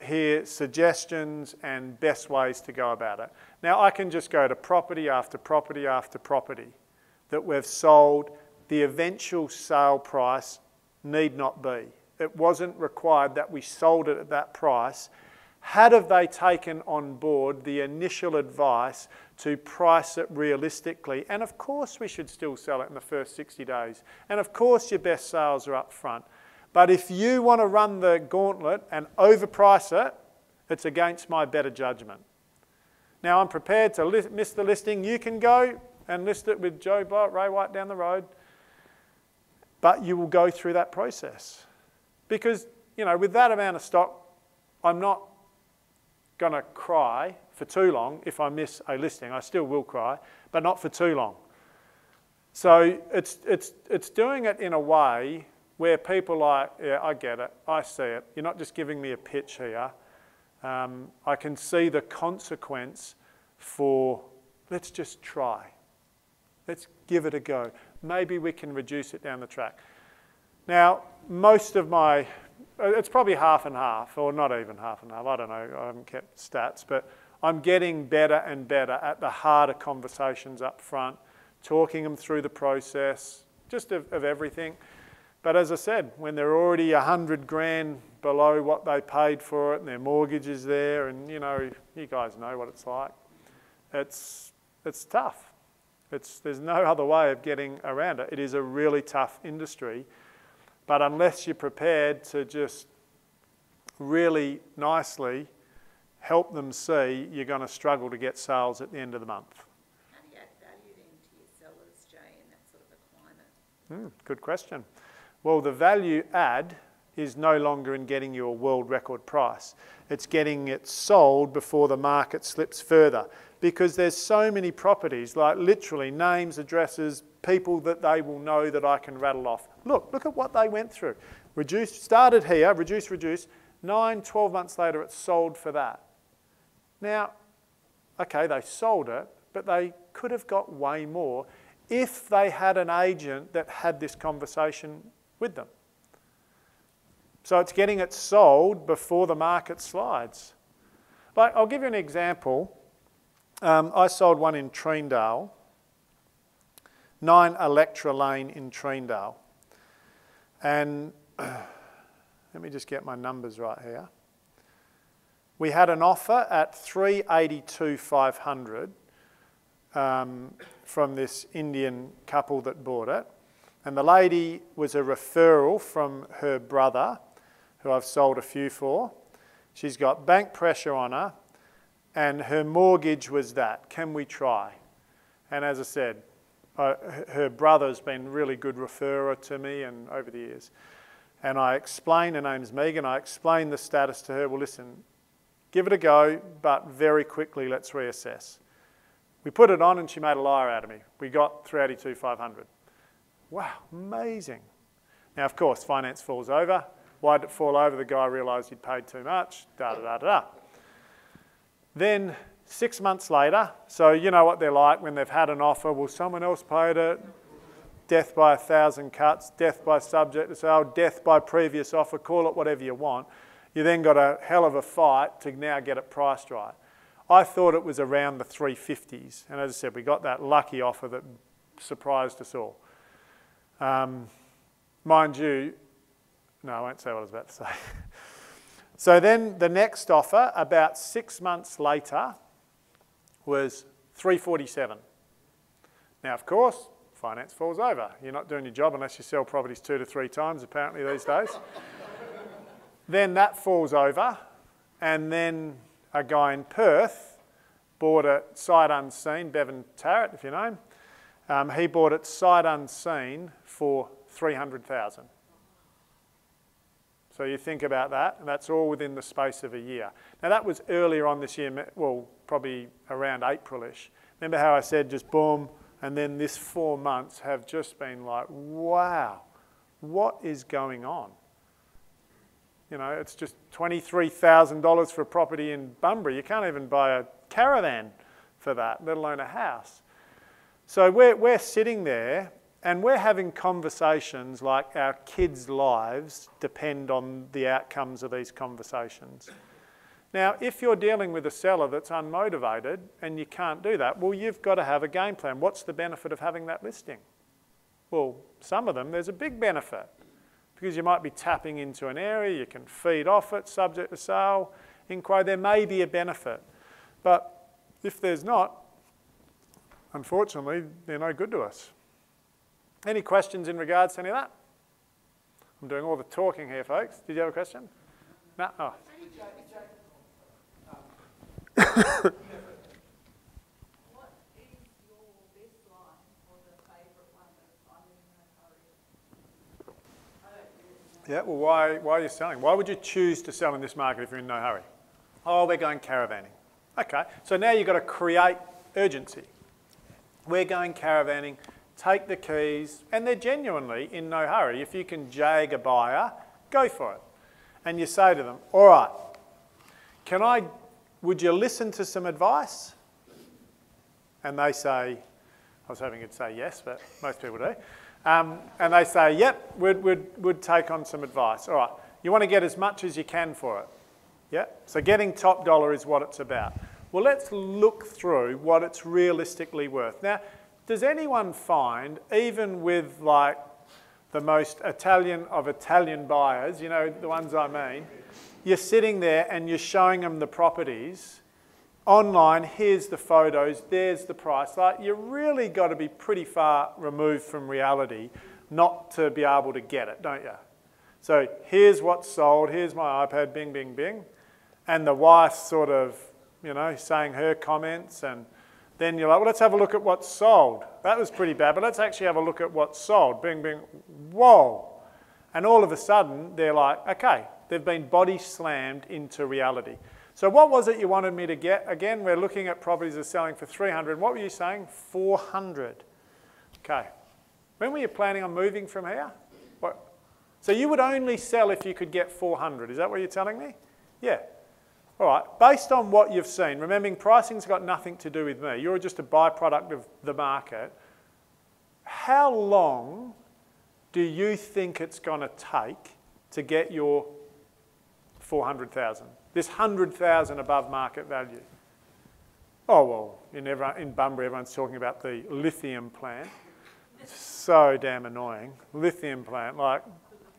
hear suggestions and best ways to go about it. Now, I can just go to property after property after property that we've sold the eventual sale price need not be. It wasn't required that we sold it at that price. Had have they taken on board the initial advice to price it realistically, and of course we should still sell it in the first 60 days, and of course your best sales are up front. But if you want to run the gauntlet and overprice it, it's against my better judgment. Now I'm prepared to miss the listing. You can go and list it with Joe Bott, Ray White down the road. But you will go through that process. Because, you know, with that amount of stock, I'm not going to cry for too long if I miss a listing. I still will cry, but not for too long. So it's, it's, it's doing it in a way where people are, yeah, I get it, I see it. You're not just giving me a pitch here. Um, I can see the consequence for let's just try. Let's give it a go. Maybe we can reduce it down the track. Now, most of my, it's probably half and half, or not even half and half, I don't know, I haven't kept stats, but I'm getting better and better at the harder conversations up front, talking them through the process, just of, of everything. But as I said, when they're already a hundred grand below what they paid for it and their mortgage is there and you know, you guys know what it's like. It's, it's tough. It's, there's no other way of getting around it. It is a really tough industry. But unless you're prepared to just really nicely help them see, you're going to struggle to get sales at the end of the month. How do you add value then to your sellers, Jay, in that sort of a climate? Mm, good question. Well, the value add is no longer in getting you a world record price. It's getting it sold before the market slips further because there's so many properties, like literally names, addresses, people that they will know that I can rattle off. Look, look at what they went through. Reduced, started here, reduce, reduce. Nine, 12 months later, it's sold for that. Now, okay, they sold it, but they could have got way more if they had an agent that had this conversation with them. So it's getting it sold before the market slides. Like, I'll give you an example. Um, I sold one in Treendale, 9 Electra Lane in Treendale. And let me just get my numbers right here. We had an offer at 382,500 um, from this Indian couple that bought it. And the lady was a referral from her brother, who I've sold a few for. She's got bank pressure on her, and her mortgage was that. Can we try? And as I said, uh, her brother's been really good referrer to me and over the years. And I explained, her name's Megan, I explained the status to her. Well, listen, give it a go, but very quickly let's reassess. We put it on and she made a liar out of me. We got 382 500. Wow, amazing. Now, of course, finance falls over. Why did it fall over? The guy realised he'd paid too much, da da da da. Then six months later, so you know what they're like when they've had an offer, well, someone else paid it, death by a thousand cuts, death by subject sale, death by previous offer, call it whatever you want. You then got a hell of a fight to now get it priced right. I thought it was around the 350s, and as I said, we got that lucky offer that surprised us all. Um, mind you, no, I won't say what I was about to say. So then the next offer, about six months later, was 347. Now, of course, finance falls over. You're not doing your job unless you sell properties two to three times, apparently, these days. then that falls over, and then a guy in Perth bought it sight unseen, Bevan Tarrant, if you know him. Um, he bought it sight unseen for 300,000. So you think about that, and that's all within the space of a year. Now that was earlier on this year, well, probably around Aprilish. Remember how I said just boom, and then this four months have just been like, wow, what is going on? You know, it's just $23,000 for a property in Bunbury. You can't even buy a caravan for that, let alone a house. So we're, we're sitting there and we're having conversations like our kids' lives depend on the outcomes of these conversations. Now, if you're dealing with a seller that's unmotivated and you can't do that, well, you've got to have a game plan. What's the benefit of having that listing? Well, some of them, there's a big benefit because you might be tapping into an area, you can feed off it, subject to sale, inquiry. There may be a benefit. But if there's not, unfortunately, they're no good to us. Any questions in regards to any of that? I'm doing all the talking here, folks. Did you have a question? No? Oh. Yeah, well, why, why are you selling? Why would you choose to sell in this market if you're in no hurry? Oh, we're going caravanning. Okay, so now you've got to create urgency. We're going caravanning take the keys, and they're genuinely in no hurry. If you can jag a buyer, go for it. And you say to them, all right, can I, would you listen to some advice? And they say, I was hoping you'd say yes, but most people do. Um, and they say, yep, we'd, we'd, we'd take on some advice. All right, you want to get as much as you can for it. Yeah? So getting top dollar is what it's about. Well, let's look through what it's realistically worth. Now, does anyone find, even with like the most Italian of Italian buyers, you know, the ones I mean, you're sitting there and you're showing them the properties online, here's the photos, there's the price. Like, you really got to be pretty far removed from reality not to be able to get it, don't you? So here's what's sold, here's my iPad, bing, bing, bing. And the wife sort of, you know, saying her comments and then you're like, well, let's have a look at what's sold. That was pretty bad, but let's actually have a look at what's sold. Bing, bing, whoa. And all of a sudden, they're like, okay, they've been body slammed into reality. So what was it you wanted me to get? Again, we're looking at properties that are selling for 300. What were you saying? 400. Okay. When were you planning on moving from here? What? So you would only sell if you could get 400. Is that what you're telling me? Yeah. All right. Based on what you've seen, remembering pricing's got nothing to do with me. You're just a byproduct of the market. How long do you think it's going to take to get your 400,000? this 100,000 above market value. Oh, well, in, everyone, in Bunbury, everyone's talking about the lithium plant. So damn annoying. Lithium plant, like,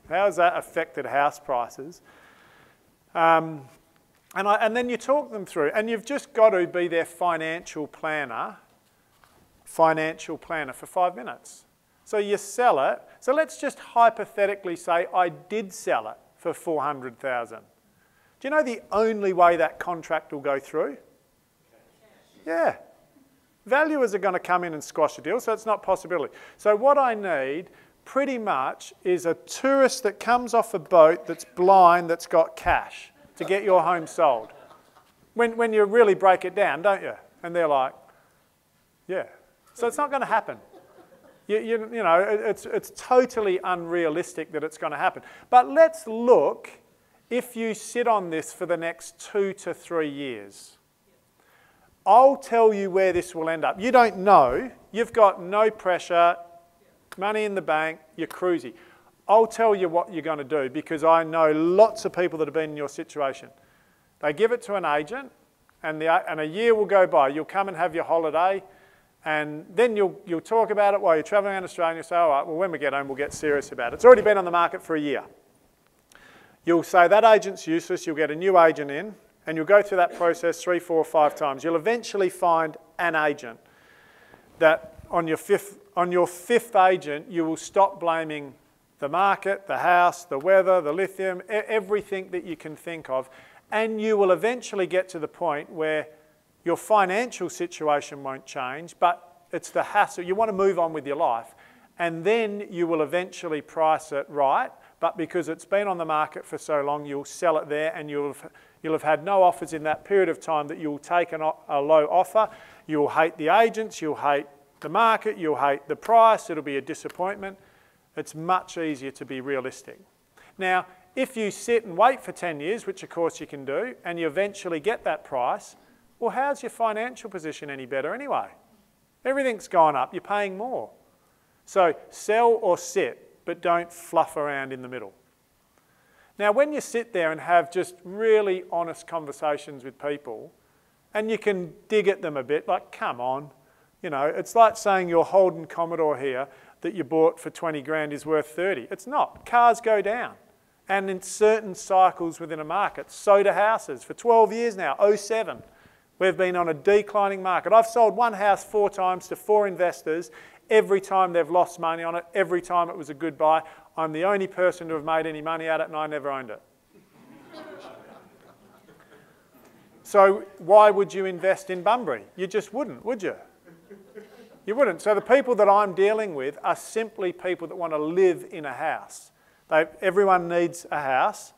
how has that affected house prices? Um, and, I, and then you talk them through, and you've just got to be their financial planner, financial planner for five minutes. So you sell it. So let's just hypothetically say I did sell it for 400,000. Do you know the only way that contract will go through? Yeah. Valuers are going to come in and squash the deal, so it's not possibility. So what I need pretty much is a tourist that comes off a boat that's blind that's got cash to get your home sold. When, when you really break it down, don't you? And they're like, yeah. So it's not going to happen. You, you, you know, it's, it's totally unrealistic that it's going to happen. But let's look if you sit on this for the next two to three years, I'll tell you where this will end up. You don't know, you've got no pressure, money in the bank, you're cruisy. I'll tell you what you're going to do because I know lots of people that have been in your situation. They give it to an agent, and, the, and a year will go by. You'll come and have your holiday, and then you'll, you'll talk about it while you're travelling around Australia, and you'll say, all right, well, when we get home, we'll get serious about it. It's already been on the market for a year. You'll say that agent's useless, you'll get a new agent in, and you'll go through that process three, four, five times. You'll eventually find an agent that on your fifth, on your fifth agent, you will stop blaming the market, the house, the weather, the lithium, everything that you can think of, and you will eventually get to the point where your financial situation won't change, but it's the hassle. You want to move on with your life, and then you will eventually price it right but because it's been on the market for so long, you'll sell it there and you'll have, you'll have had no offers in that period of time that you'll take an, a low offer. You'll hate the agents, you'll hate the market, you'll hate the price, it'll be a disappointment. It's much easier to be realistic. Now, if you sit and wait for 10 years, which of course you can do, and you eventually get that price, well, how's your financial position any better anyway? Everything's gone up, you're paying more. So sell or sit but don't fluff around in the middle. Now, when you sit there and have just really honest conversations with people, and you can dig at them a bit, like, come on, you know, it's like saying your Holden Commodore here that you bought for 20 grand is worth 30. It's not. Cars go down. And in certain cycles within a market, so do houses. For 12 years now, 07, we've been on a declining market. I've sold one house four times to four investors Every time they've lost money on it, every time it was a good buy. I'm the only person to have made any money at it, and I never owned it. so, why would you invest in Bunbury? You just wouldn't, would you? You wouldn't. So, the people that I'm dealing with are simply people that want to live in a house. They, everyone needs a house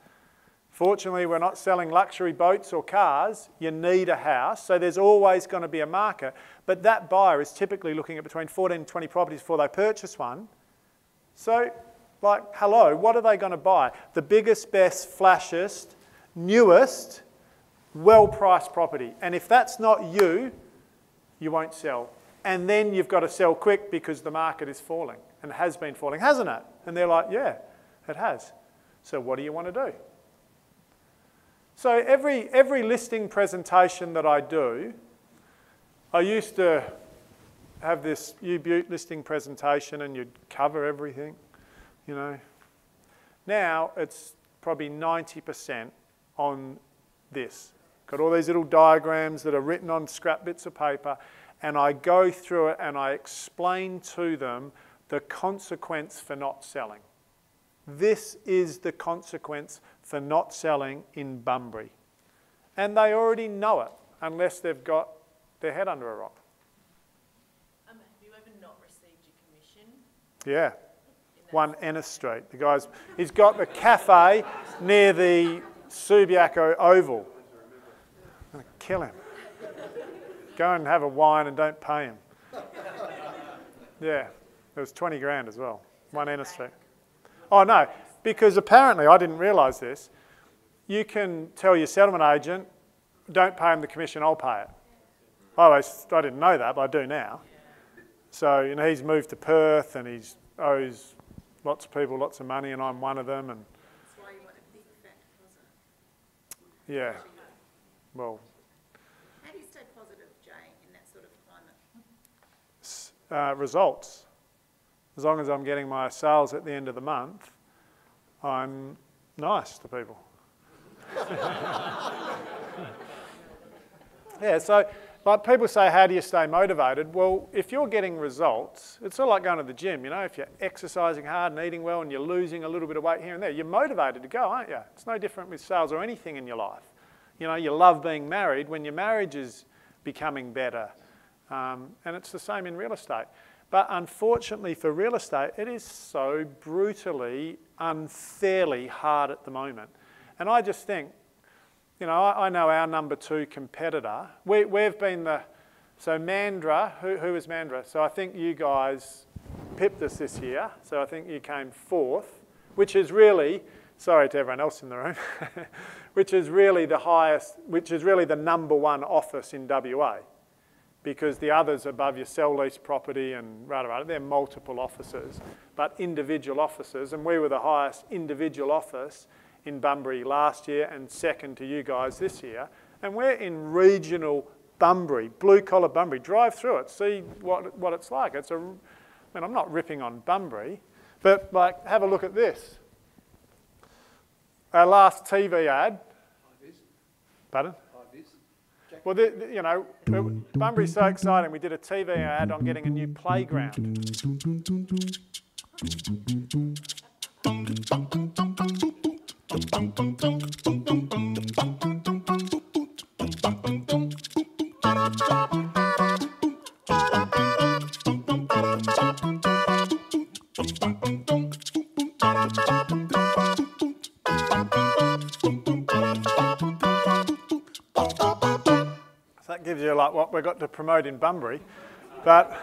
Fortunately, we're not selling luxury boats or cars. You need a house, so there's always going to be a market. But that buyer is typically looking at between 14 and 20 properties before they purchase one. So, like, hello, what are they going to buy? The biggest, best, flashiest, newest, well priced property. And if that's not you, you won't sell. And then you've got to sell quick because the market is falling and has been falling, hasn't it? And they're like, yeah, it has. So, what do you want to do? So every, every listing presentation that I do, I used to have this U-Butte listing presentation and you'd cover everything, you know. Now it's probably 90% on this. Got all these little diagrams that are written on scrap bits of paper and I go through it and I explain to them the consequence for not selling. This is the consequence for not selling in Bunbury. And they already know it, unless they've got their head under a rock. Um, have you ever not received your commission? Yeah. One Ennis Street. The guy's he's got the cafe near the Subiaco Oval. I'm gonna kill him. Go and have a wine and don't pay him. Yeah. It was 20 grand as well. One Ennis Street. Oh, no, because apparently, I didn't realise this, you can tell your settlement agent, don't pay him the commission, I'll pay it. I, always, I didn't know that, but I do now. So, you know, he's moved to Perth and he owes lots of people lots of money, and I'm one of them. And That's why you want a big fat yeah, well, How do you stay positive, Jay, in that sort of climate? uh, results. As long as I'm getting my sales at the end of the month, I'm nice to people. yeah, so like people say, how do you stay motivated? Well, if you're getting results, it's sort of like going to the gym, you know, if you're exercising hard and eating well and you're losing a little bit of weight here and there, you're motivated to go, aren't you? It's no different with sales or anything in your life. You know, you love being married when your marriage is becoming better. Um, and it's the same in real estate. But unfortunately for real estate, it is so brutally, unfairly hard at the moment. And I just think, you know, I, I know our number two competitor. We, we've been the, so Mandurah, who, who is Mandurah? So I think you guys pipped us this year. So I think you came fourth, which is really, sorry to everyone else in the room, which is really the highest, which is really the number one office in WA because the others above your sell lease property and rada rada, they're multiple offices, but individual offices, and we were the highest individual office in Bunbury last year and second to you guys this year. And we're in regional Bunbury, blue collar Bunbury. Drive through it, see what, what it's like. It's a, I mean, I'm not ripping on Bunbury, but like, have a look at this. Our last TV ad. Pardon? Well, the, the- you know, Bunbury's so exciting. We did a TV ad on getting a new playground. That gives you like what we've got to promote in Bunbury. But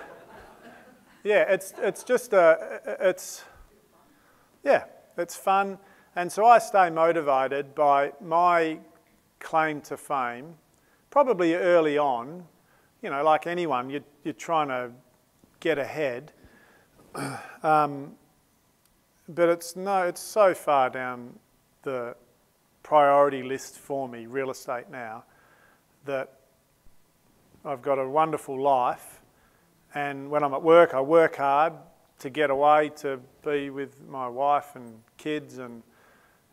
yeah, it's, it's just a, it's, yeah, it's fun. And so I stay motivated by my claim to fame, probably early on, you know, like anyone, you're, you're trying to get ahead. Um, but it's no, it's so far down the priority list for me, real estate now, that I've got a wonderful life. And when I'm at work, I work hard to get away to be with my wife and kids. And,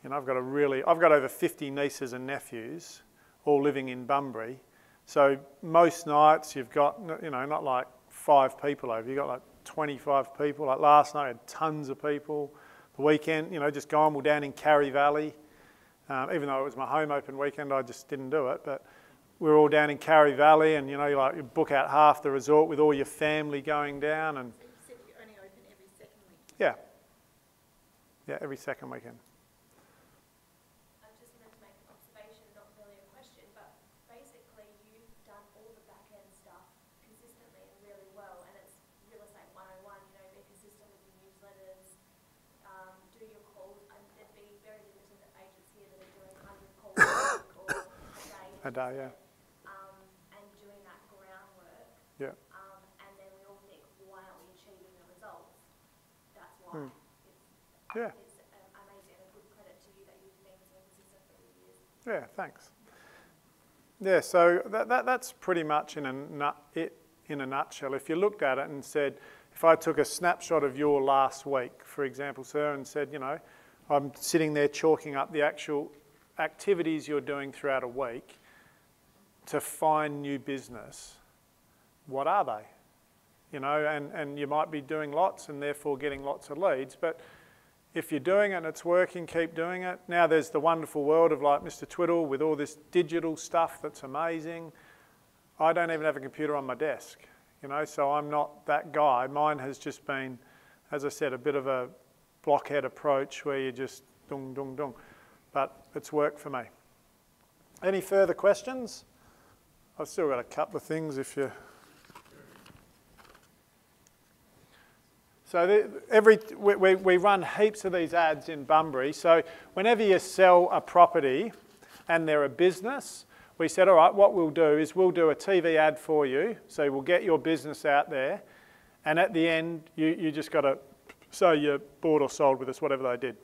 you know, I've got a really, I've got over 50 nieces and nephews, all living in Bunbury. So most nights you've got, you know, not like five people over, you've got like 25 people. Like last night, I had tons of people. The weekend, you know, just gone, we're down in Carry Valley. Um, even though it was my home open weekend, I just didn't do it. But we were all down in Carry Valley, and you know, you like you book out half the resort with all your family going down, and So you said you only open every second week. yeah, yeah, every second weekend. I just wanted to A day, yeah. um, and doing that groundwork, Yeah. um, and then we all think, why aren't we achieving the results? That's why. It's, Yeah. it's amazing and a good credit to you that you've been so consistent for years. Yeah, thanks. Yeah, so that, that, that's pretty much in a nut, it in a nutshell. If you looked at it and said, if I took a snapshot of your last week, for example, sir, and said, you know, I'm sitting there chalking up the actual activities you're doing throughout a week to find new business, what are they? You know, and, and you might be doing lots and therefore getting lots of leads, but if you're doing it and it's working, keep doing it. Now there's the wonderful world of like Mr. Twiddle with all this digital stuff that's amazing. I don't even have a computer on my desk, you know, so I'm not that guy. Mine has just been, as I said, a bit of a blockhead approach where you just dung, dung, dung. But it's worked for me. Any further questions? I've still got a couple of things if you. So every, we, we, we run heaps of these ads in Bunbury. So whenever you sell a property and they're a business, we said, all right, what we'll do is we'll do a TV ad for you. So we'll get your business out there. And at the end, you, you just got to say you bought or sold with us, whatever they did.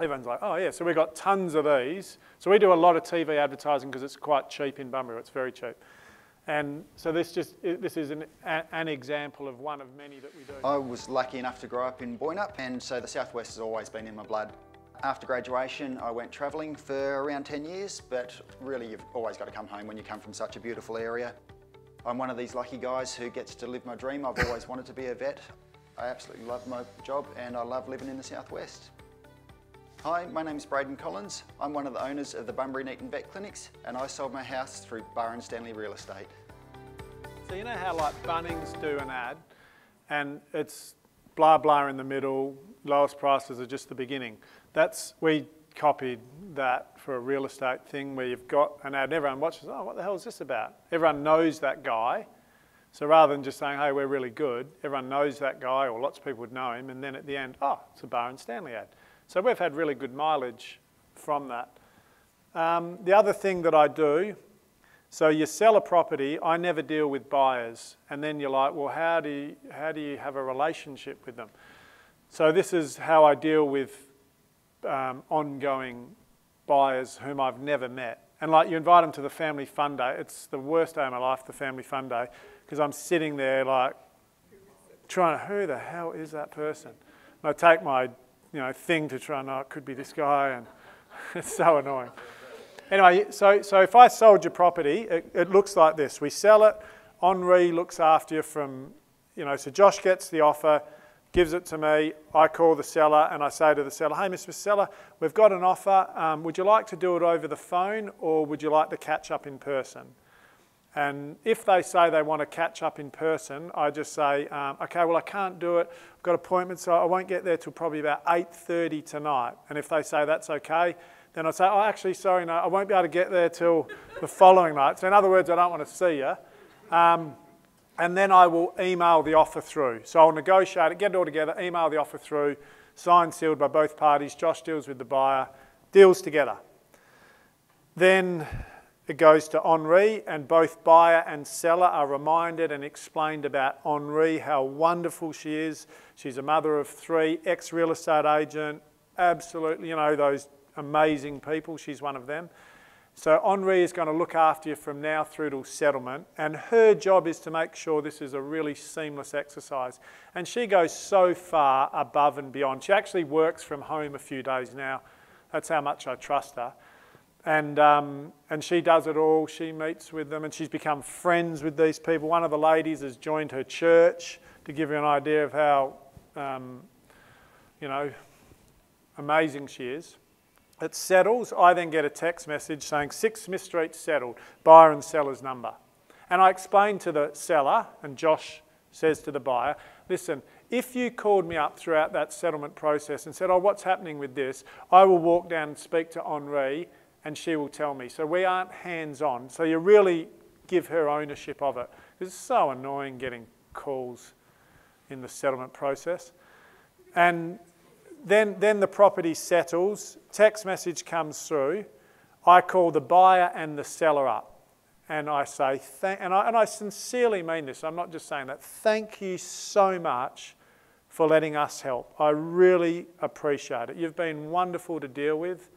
Everyone's like, oh yeah, so we've got tons of these. So we do a lot of TV advertising because it's quite cheap in Bunbury. It's very cheap. And so this just this is an, an example of one of many that we do. I was lucky enough to grow up in Boyanup and so the southwest has always been in my blood. After graduation I went travelling for around 10 years but really you've always got to come home when you come from such a beautiful area. I'm one of these lucky guys who gets to live my dream. I've always wanted to be a vet. I absolutely love my job and I love living in the southwest. Hi, my name is Braden Collins. I'm one of the owners of the Bunbury Neaton Vet Clinics and I sold my house through Barr and Standley Real Estate. So you know how like Bunnings do an ad and it's blah blah in the middle, lowest prices are just the beginning. That's, we copied that for a real estate thing where you've got an ad and everyone watches, oh, what the hell is this about? Everyone knows that guy. So rather than just saying, hey, we're really good, everyone knows that guy or lots of people would know him and then at the end, oh, it's a Barr and Standley ad. So we've had really good mileage from that. Um, the other thing that I do, so you sell a property, I never deal with buyers. And then you're like, well, how do you, how do you have a relationship with them? So this is how I deal with um, ongoing buyers whom I've never met. And like you invite them to the family fun day, it's the worst day of my life, the family fun day, because I'm sitting there like trying, to, who the hell is that person? And I take my you know, thing to try and, oh, it could be this guy, and it's so annoying. Anyway, so, so if I sold your property, it, it looks like this. We sell it, Henri looks after you from, you know, so Josh gets the offer, gives it to me, I call the seller and I say to the seller, hey, Mr. Seller, we've got an offer, um, would you like to do it over the phone or would you like to catch up in person? And if they say they want to catch up in person, I just say, um, okay, well, I can't do it. I've got appointments, so I won't get there till probably about 8.30 tonight. And if they say that's okay, then I say, oh, actually, sorry, no, I won't be able to get there till the following night. So in other words, I don't want to see you. Um, and then I will email the offer through. So I'll negotiate it, get it all together, email the offer through, signed, sealed by both parties. Josh deals with the buyer, deals together. Then it goes to Henri, and both buyer and seller are reminded and explained about Henri, how wonderful she is. She's a mother of three, ex real estate agent, absolutely, you know, those amazing people. She's one of them. So Henri is going to look after you from now through to settlement, and her job is to make sure this is a really seamless exercise. And she goes so far above and beyond. She actually works from home a few days now. That's how much I trust her. And, um, and she does it all. She meets with them and she's become friends with these people. One of the ladies has joined her church to give you an idea of how, um, you know, amazing she is. It settles. I then get a text message saying 6 Smith Street settled, buyer and seller's number. And I explain to the seller, and Josh says to the buyer, listen, if you called me up throughout that settlement process and said, oh, what's happening with this, I will walk down and speak to Henri and she will tell me. So we aren't hands on. So you really give her ownership of it. It's so annoying getting calls in the settlement process. And then, then the property settles, text message comes through. I call the buyer and the seller up and I say, thank, and, I, and I sincerely mean this, I'm not just saying that, thank you so much for letting us help. I really appreciate it. You've been wonderful to deal with,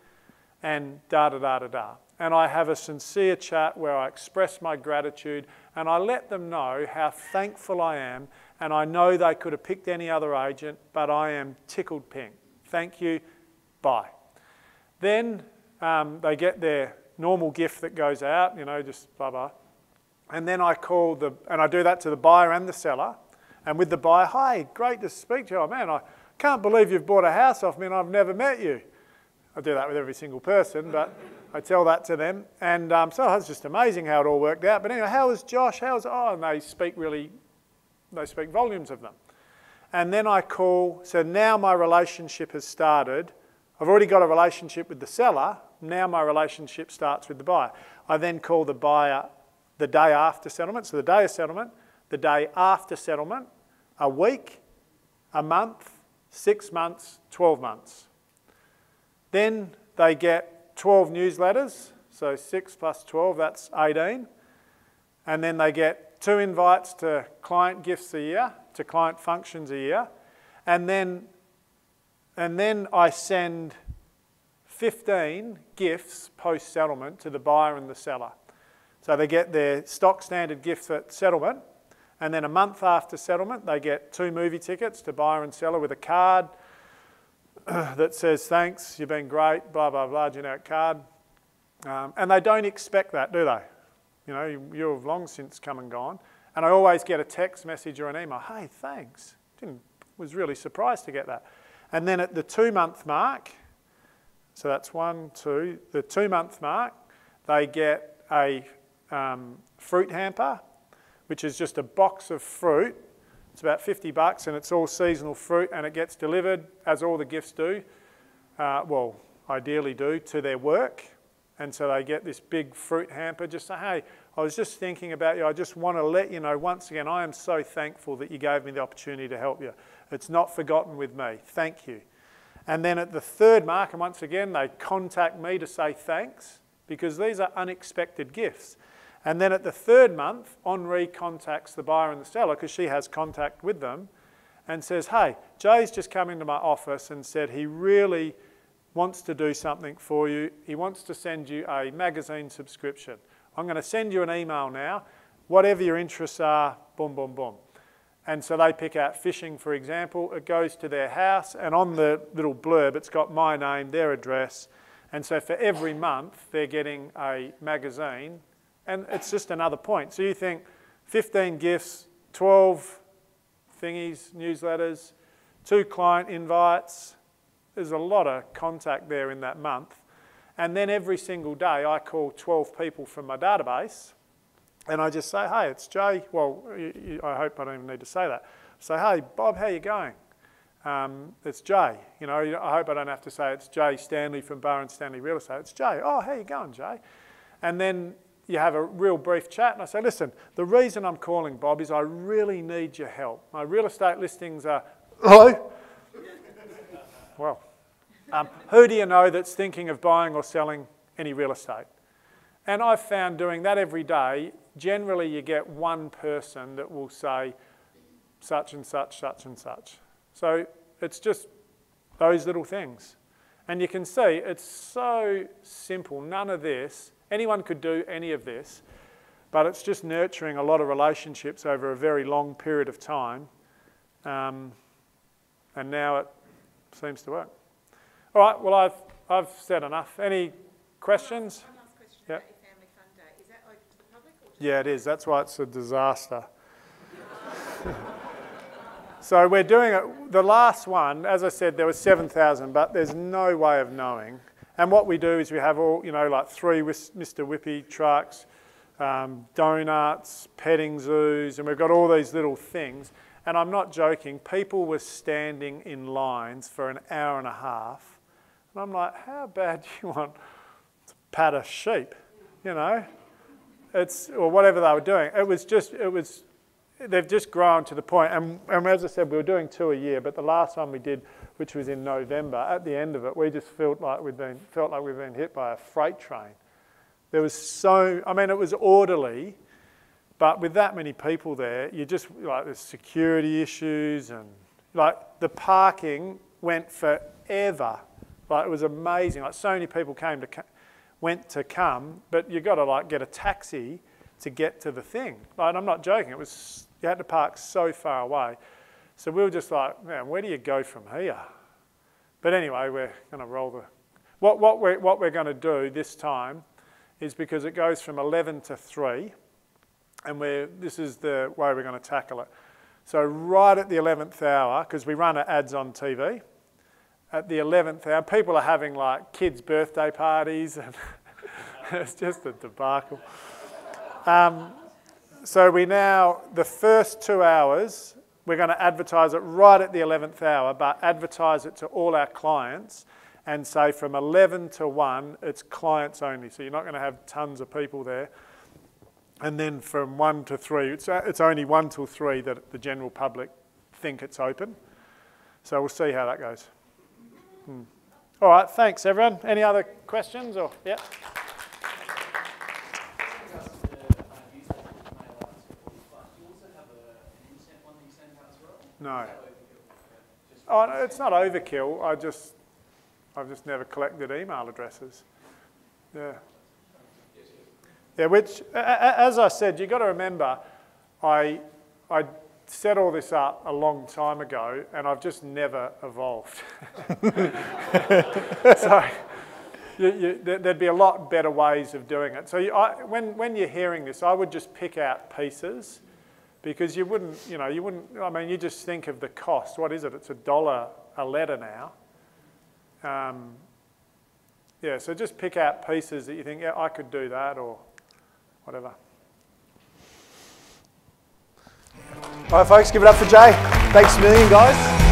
and da da da da da. And I have a sincere chat where I express my gratitude and I let them know how thankful I am. And I know they could have picked any other agent, but I am tickled pink. Thank you. Bye. Then um, they get their normal gift that goes out, you know, just blah, blah. And then I call the, and I do that to the buyer and the seller. And with the buyer, hi, great to speak to you. Oh, man, I can't believe you've bought a house off me and I've never met you. I do that with every single person, but I tell that to them. And um, so it's just amazing how it all worked out. But anyway, how is Josh? How's oh, and they speak really, they speak volumes of them. And then I call, so now my relationship has started. I've already got a relationship with the seller, now my relationship starts with the buyer. I then call the buyer the day after settlement. So the day of settlement, the day after settlement, a week, a month, six months, 12 months. Then they get 12 newsletters. So 6 plus 12, that's 18. And then they get two invites to client gifts a year, to client functions a year. And then, and then I send 15 gifts post settlement to the buyer and the seller. So they get their stock standard gift at settlement, and then a month after settlement, they get two movie tickets to buyer and seller with a card that says, Thanks, you've been great, blah, blah, blah, generic card. Um, and they don't expect that, do they? You know, you've long since come and gone. And I always get a text message or an email, Hey, thanks. Didn't, was really surprised to get that. And then at the two month mark, so that's one, two. The two month mark, they get a um, fruit hamper, which is just a box of fruit. It's about 50 bucks and it's all seasonal fruit and it gets delivered, as all the gifts do, uh, well, ideally do, to their work. And so they get this big fruit hamper. Just say, hey, I was just thinking about you. I just want to let you know once again, I am so thankful that you gave me the opportunity to help you. It's not forgotten with me. Thank you. And then at the third mark, and once again, they contact me to say thanks because these are unexpected gifts. And then at the third month, Henri contacts the buyer and the seller because she has contact with them and says, Hey, Jay's just come into my office and said he really wants to do something for you. He wants to send you a magazine subscription. I'm going to send you an email now. Whatever your interests are, boom, boom, boom. And so they pick out fishing, for example. It goes to their house, and on the little blurb, it's got my name, their address. And so for every month, they're getting a magazine, and it's just another point. So you think 15 gifts, 12 thingies, newsletters, two client invites. There's a lot of contact there in that month. And then every single day, I call 12 people from my database and I just say, hey, it's Jay. Well, I hope I don't even need to say that. Say, hey, Bob, how you going? Um, it's Jay. You know, I hope I don't have to say it's Jay Standley from Barr and Standley Real Estate. It's Jay. Oh, how you going, Jay? And then you have a real brief chat, and I say, listen, the reason I'm calling Bob is I really need your help. My real estate listings are hello. well, um, who do you know that's thinking of buying or selling any real estate? And I've found doing that every day, generally you get one person that will say such and such, such and such. So it's just those little things. And you can see it's so simple. None of this, anyone could do any of this, but it's just nurturing a lot of relationships over a very long period of time. Um, and now it seems to work. All right, well, I've, I've said enough. Any questions? Yep. Yeah, it is. That's why it's a disaster. so we're doing it. The last one, as I said, there was 7,000, but there's no way of knowing. And what we do is we have all, you know, like three Mr. Whippy trucks, um, donuts, petting zoos, and we've got all these little things. And I'm not joking, people were standing in lines for an hour and a half. And I'm like, how bad do you want to pat a sheep? You know? it's, or whatever they were doing. It was just, it was, they've just grown to the point. and, and as I said, we were doing two a year, but the last one we did which was in November, at the end of it, we just felt like we'd been, felt like we'd been hit by a freight train. There was so, I mean, it was orderly, but with that many people there, you just, like, there's security issues and, like, the parking went forever. Like, it was amazing. Like, so many people came to, went to come, but you got to, like, get a taxi to get to the thing. Like, I'm not joking. It was, you had to park so far away. So we were just like, man, where do you go from here? But anyway, we're going to roll the. What, what, we're, what we're going to do this time is because it goes from 11 to 3, and we're, this is the way we're going to tackle it. So, right at the 11th hour, because we run ads on TV, at the 11th hour, people are having like kids' birthday parties, and it's just a debacle. Um, so, we now, the first two hours, we're going to advertise it right at the 11th hour, but advertise it to all our clients and say from 11 to 1, it's clients only. So you're not going to have tons of people there. And then from 1 to 3, it's, it's only 1 till 3 that the general public think it's open. So we'll see how that goes. Hmm. All right, thanks everyone. Any other questions? Or yeah. No. Oh, it's not overkill. I just, I've just never collected email addresses. Yeah. Yeah, which, as I said, you've got to remember, I, I set all this up a long time ago and I've just never evolved. so you, you, there'd be a lot better ways of doing it. So you, I, when, when you're hearing this, I would just pick out pieces because you wouldn't, you know, you wouldn't, I mean, you just think of the cost. What is it? It's a dollar a letter now. Um, yeah, so just pick out pieces that you think, yeah, I could do that or whatever. All right, folks, give it up for Jay. Thanks a million, guys.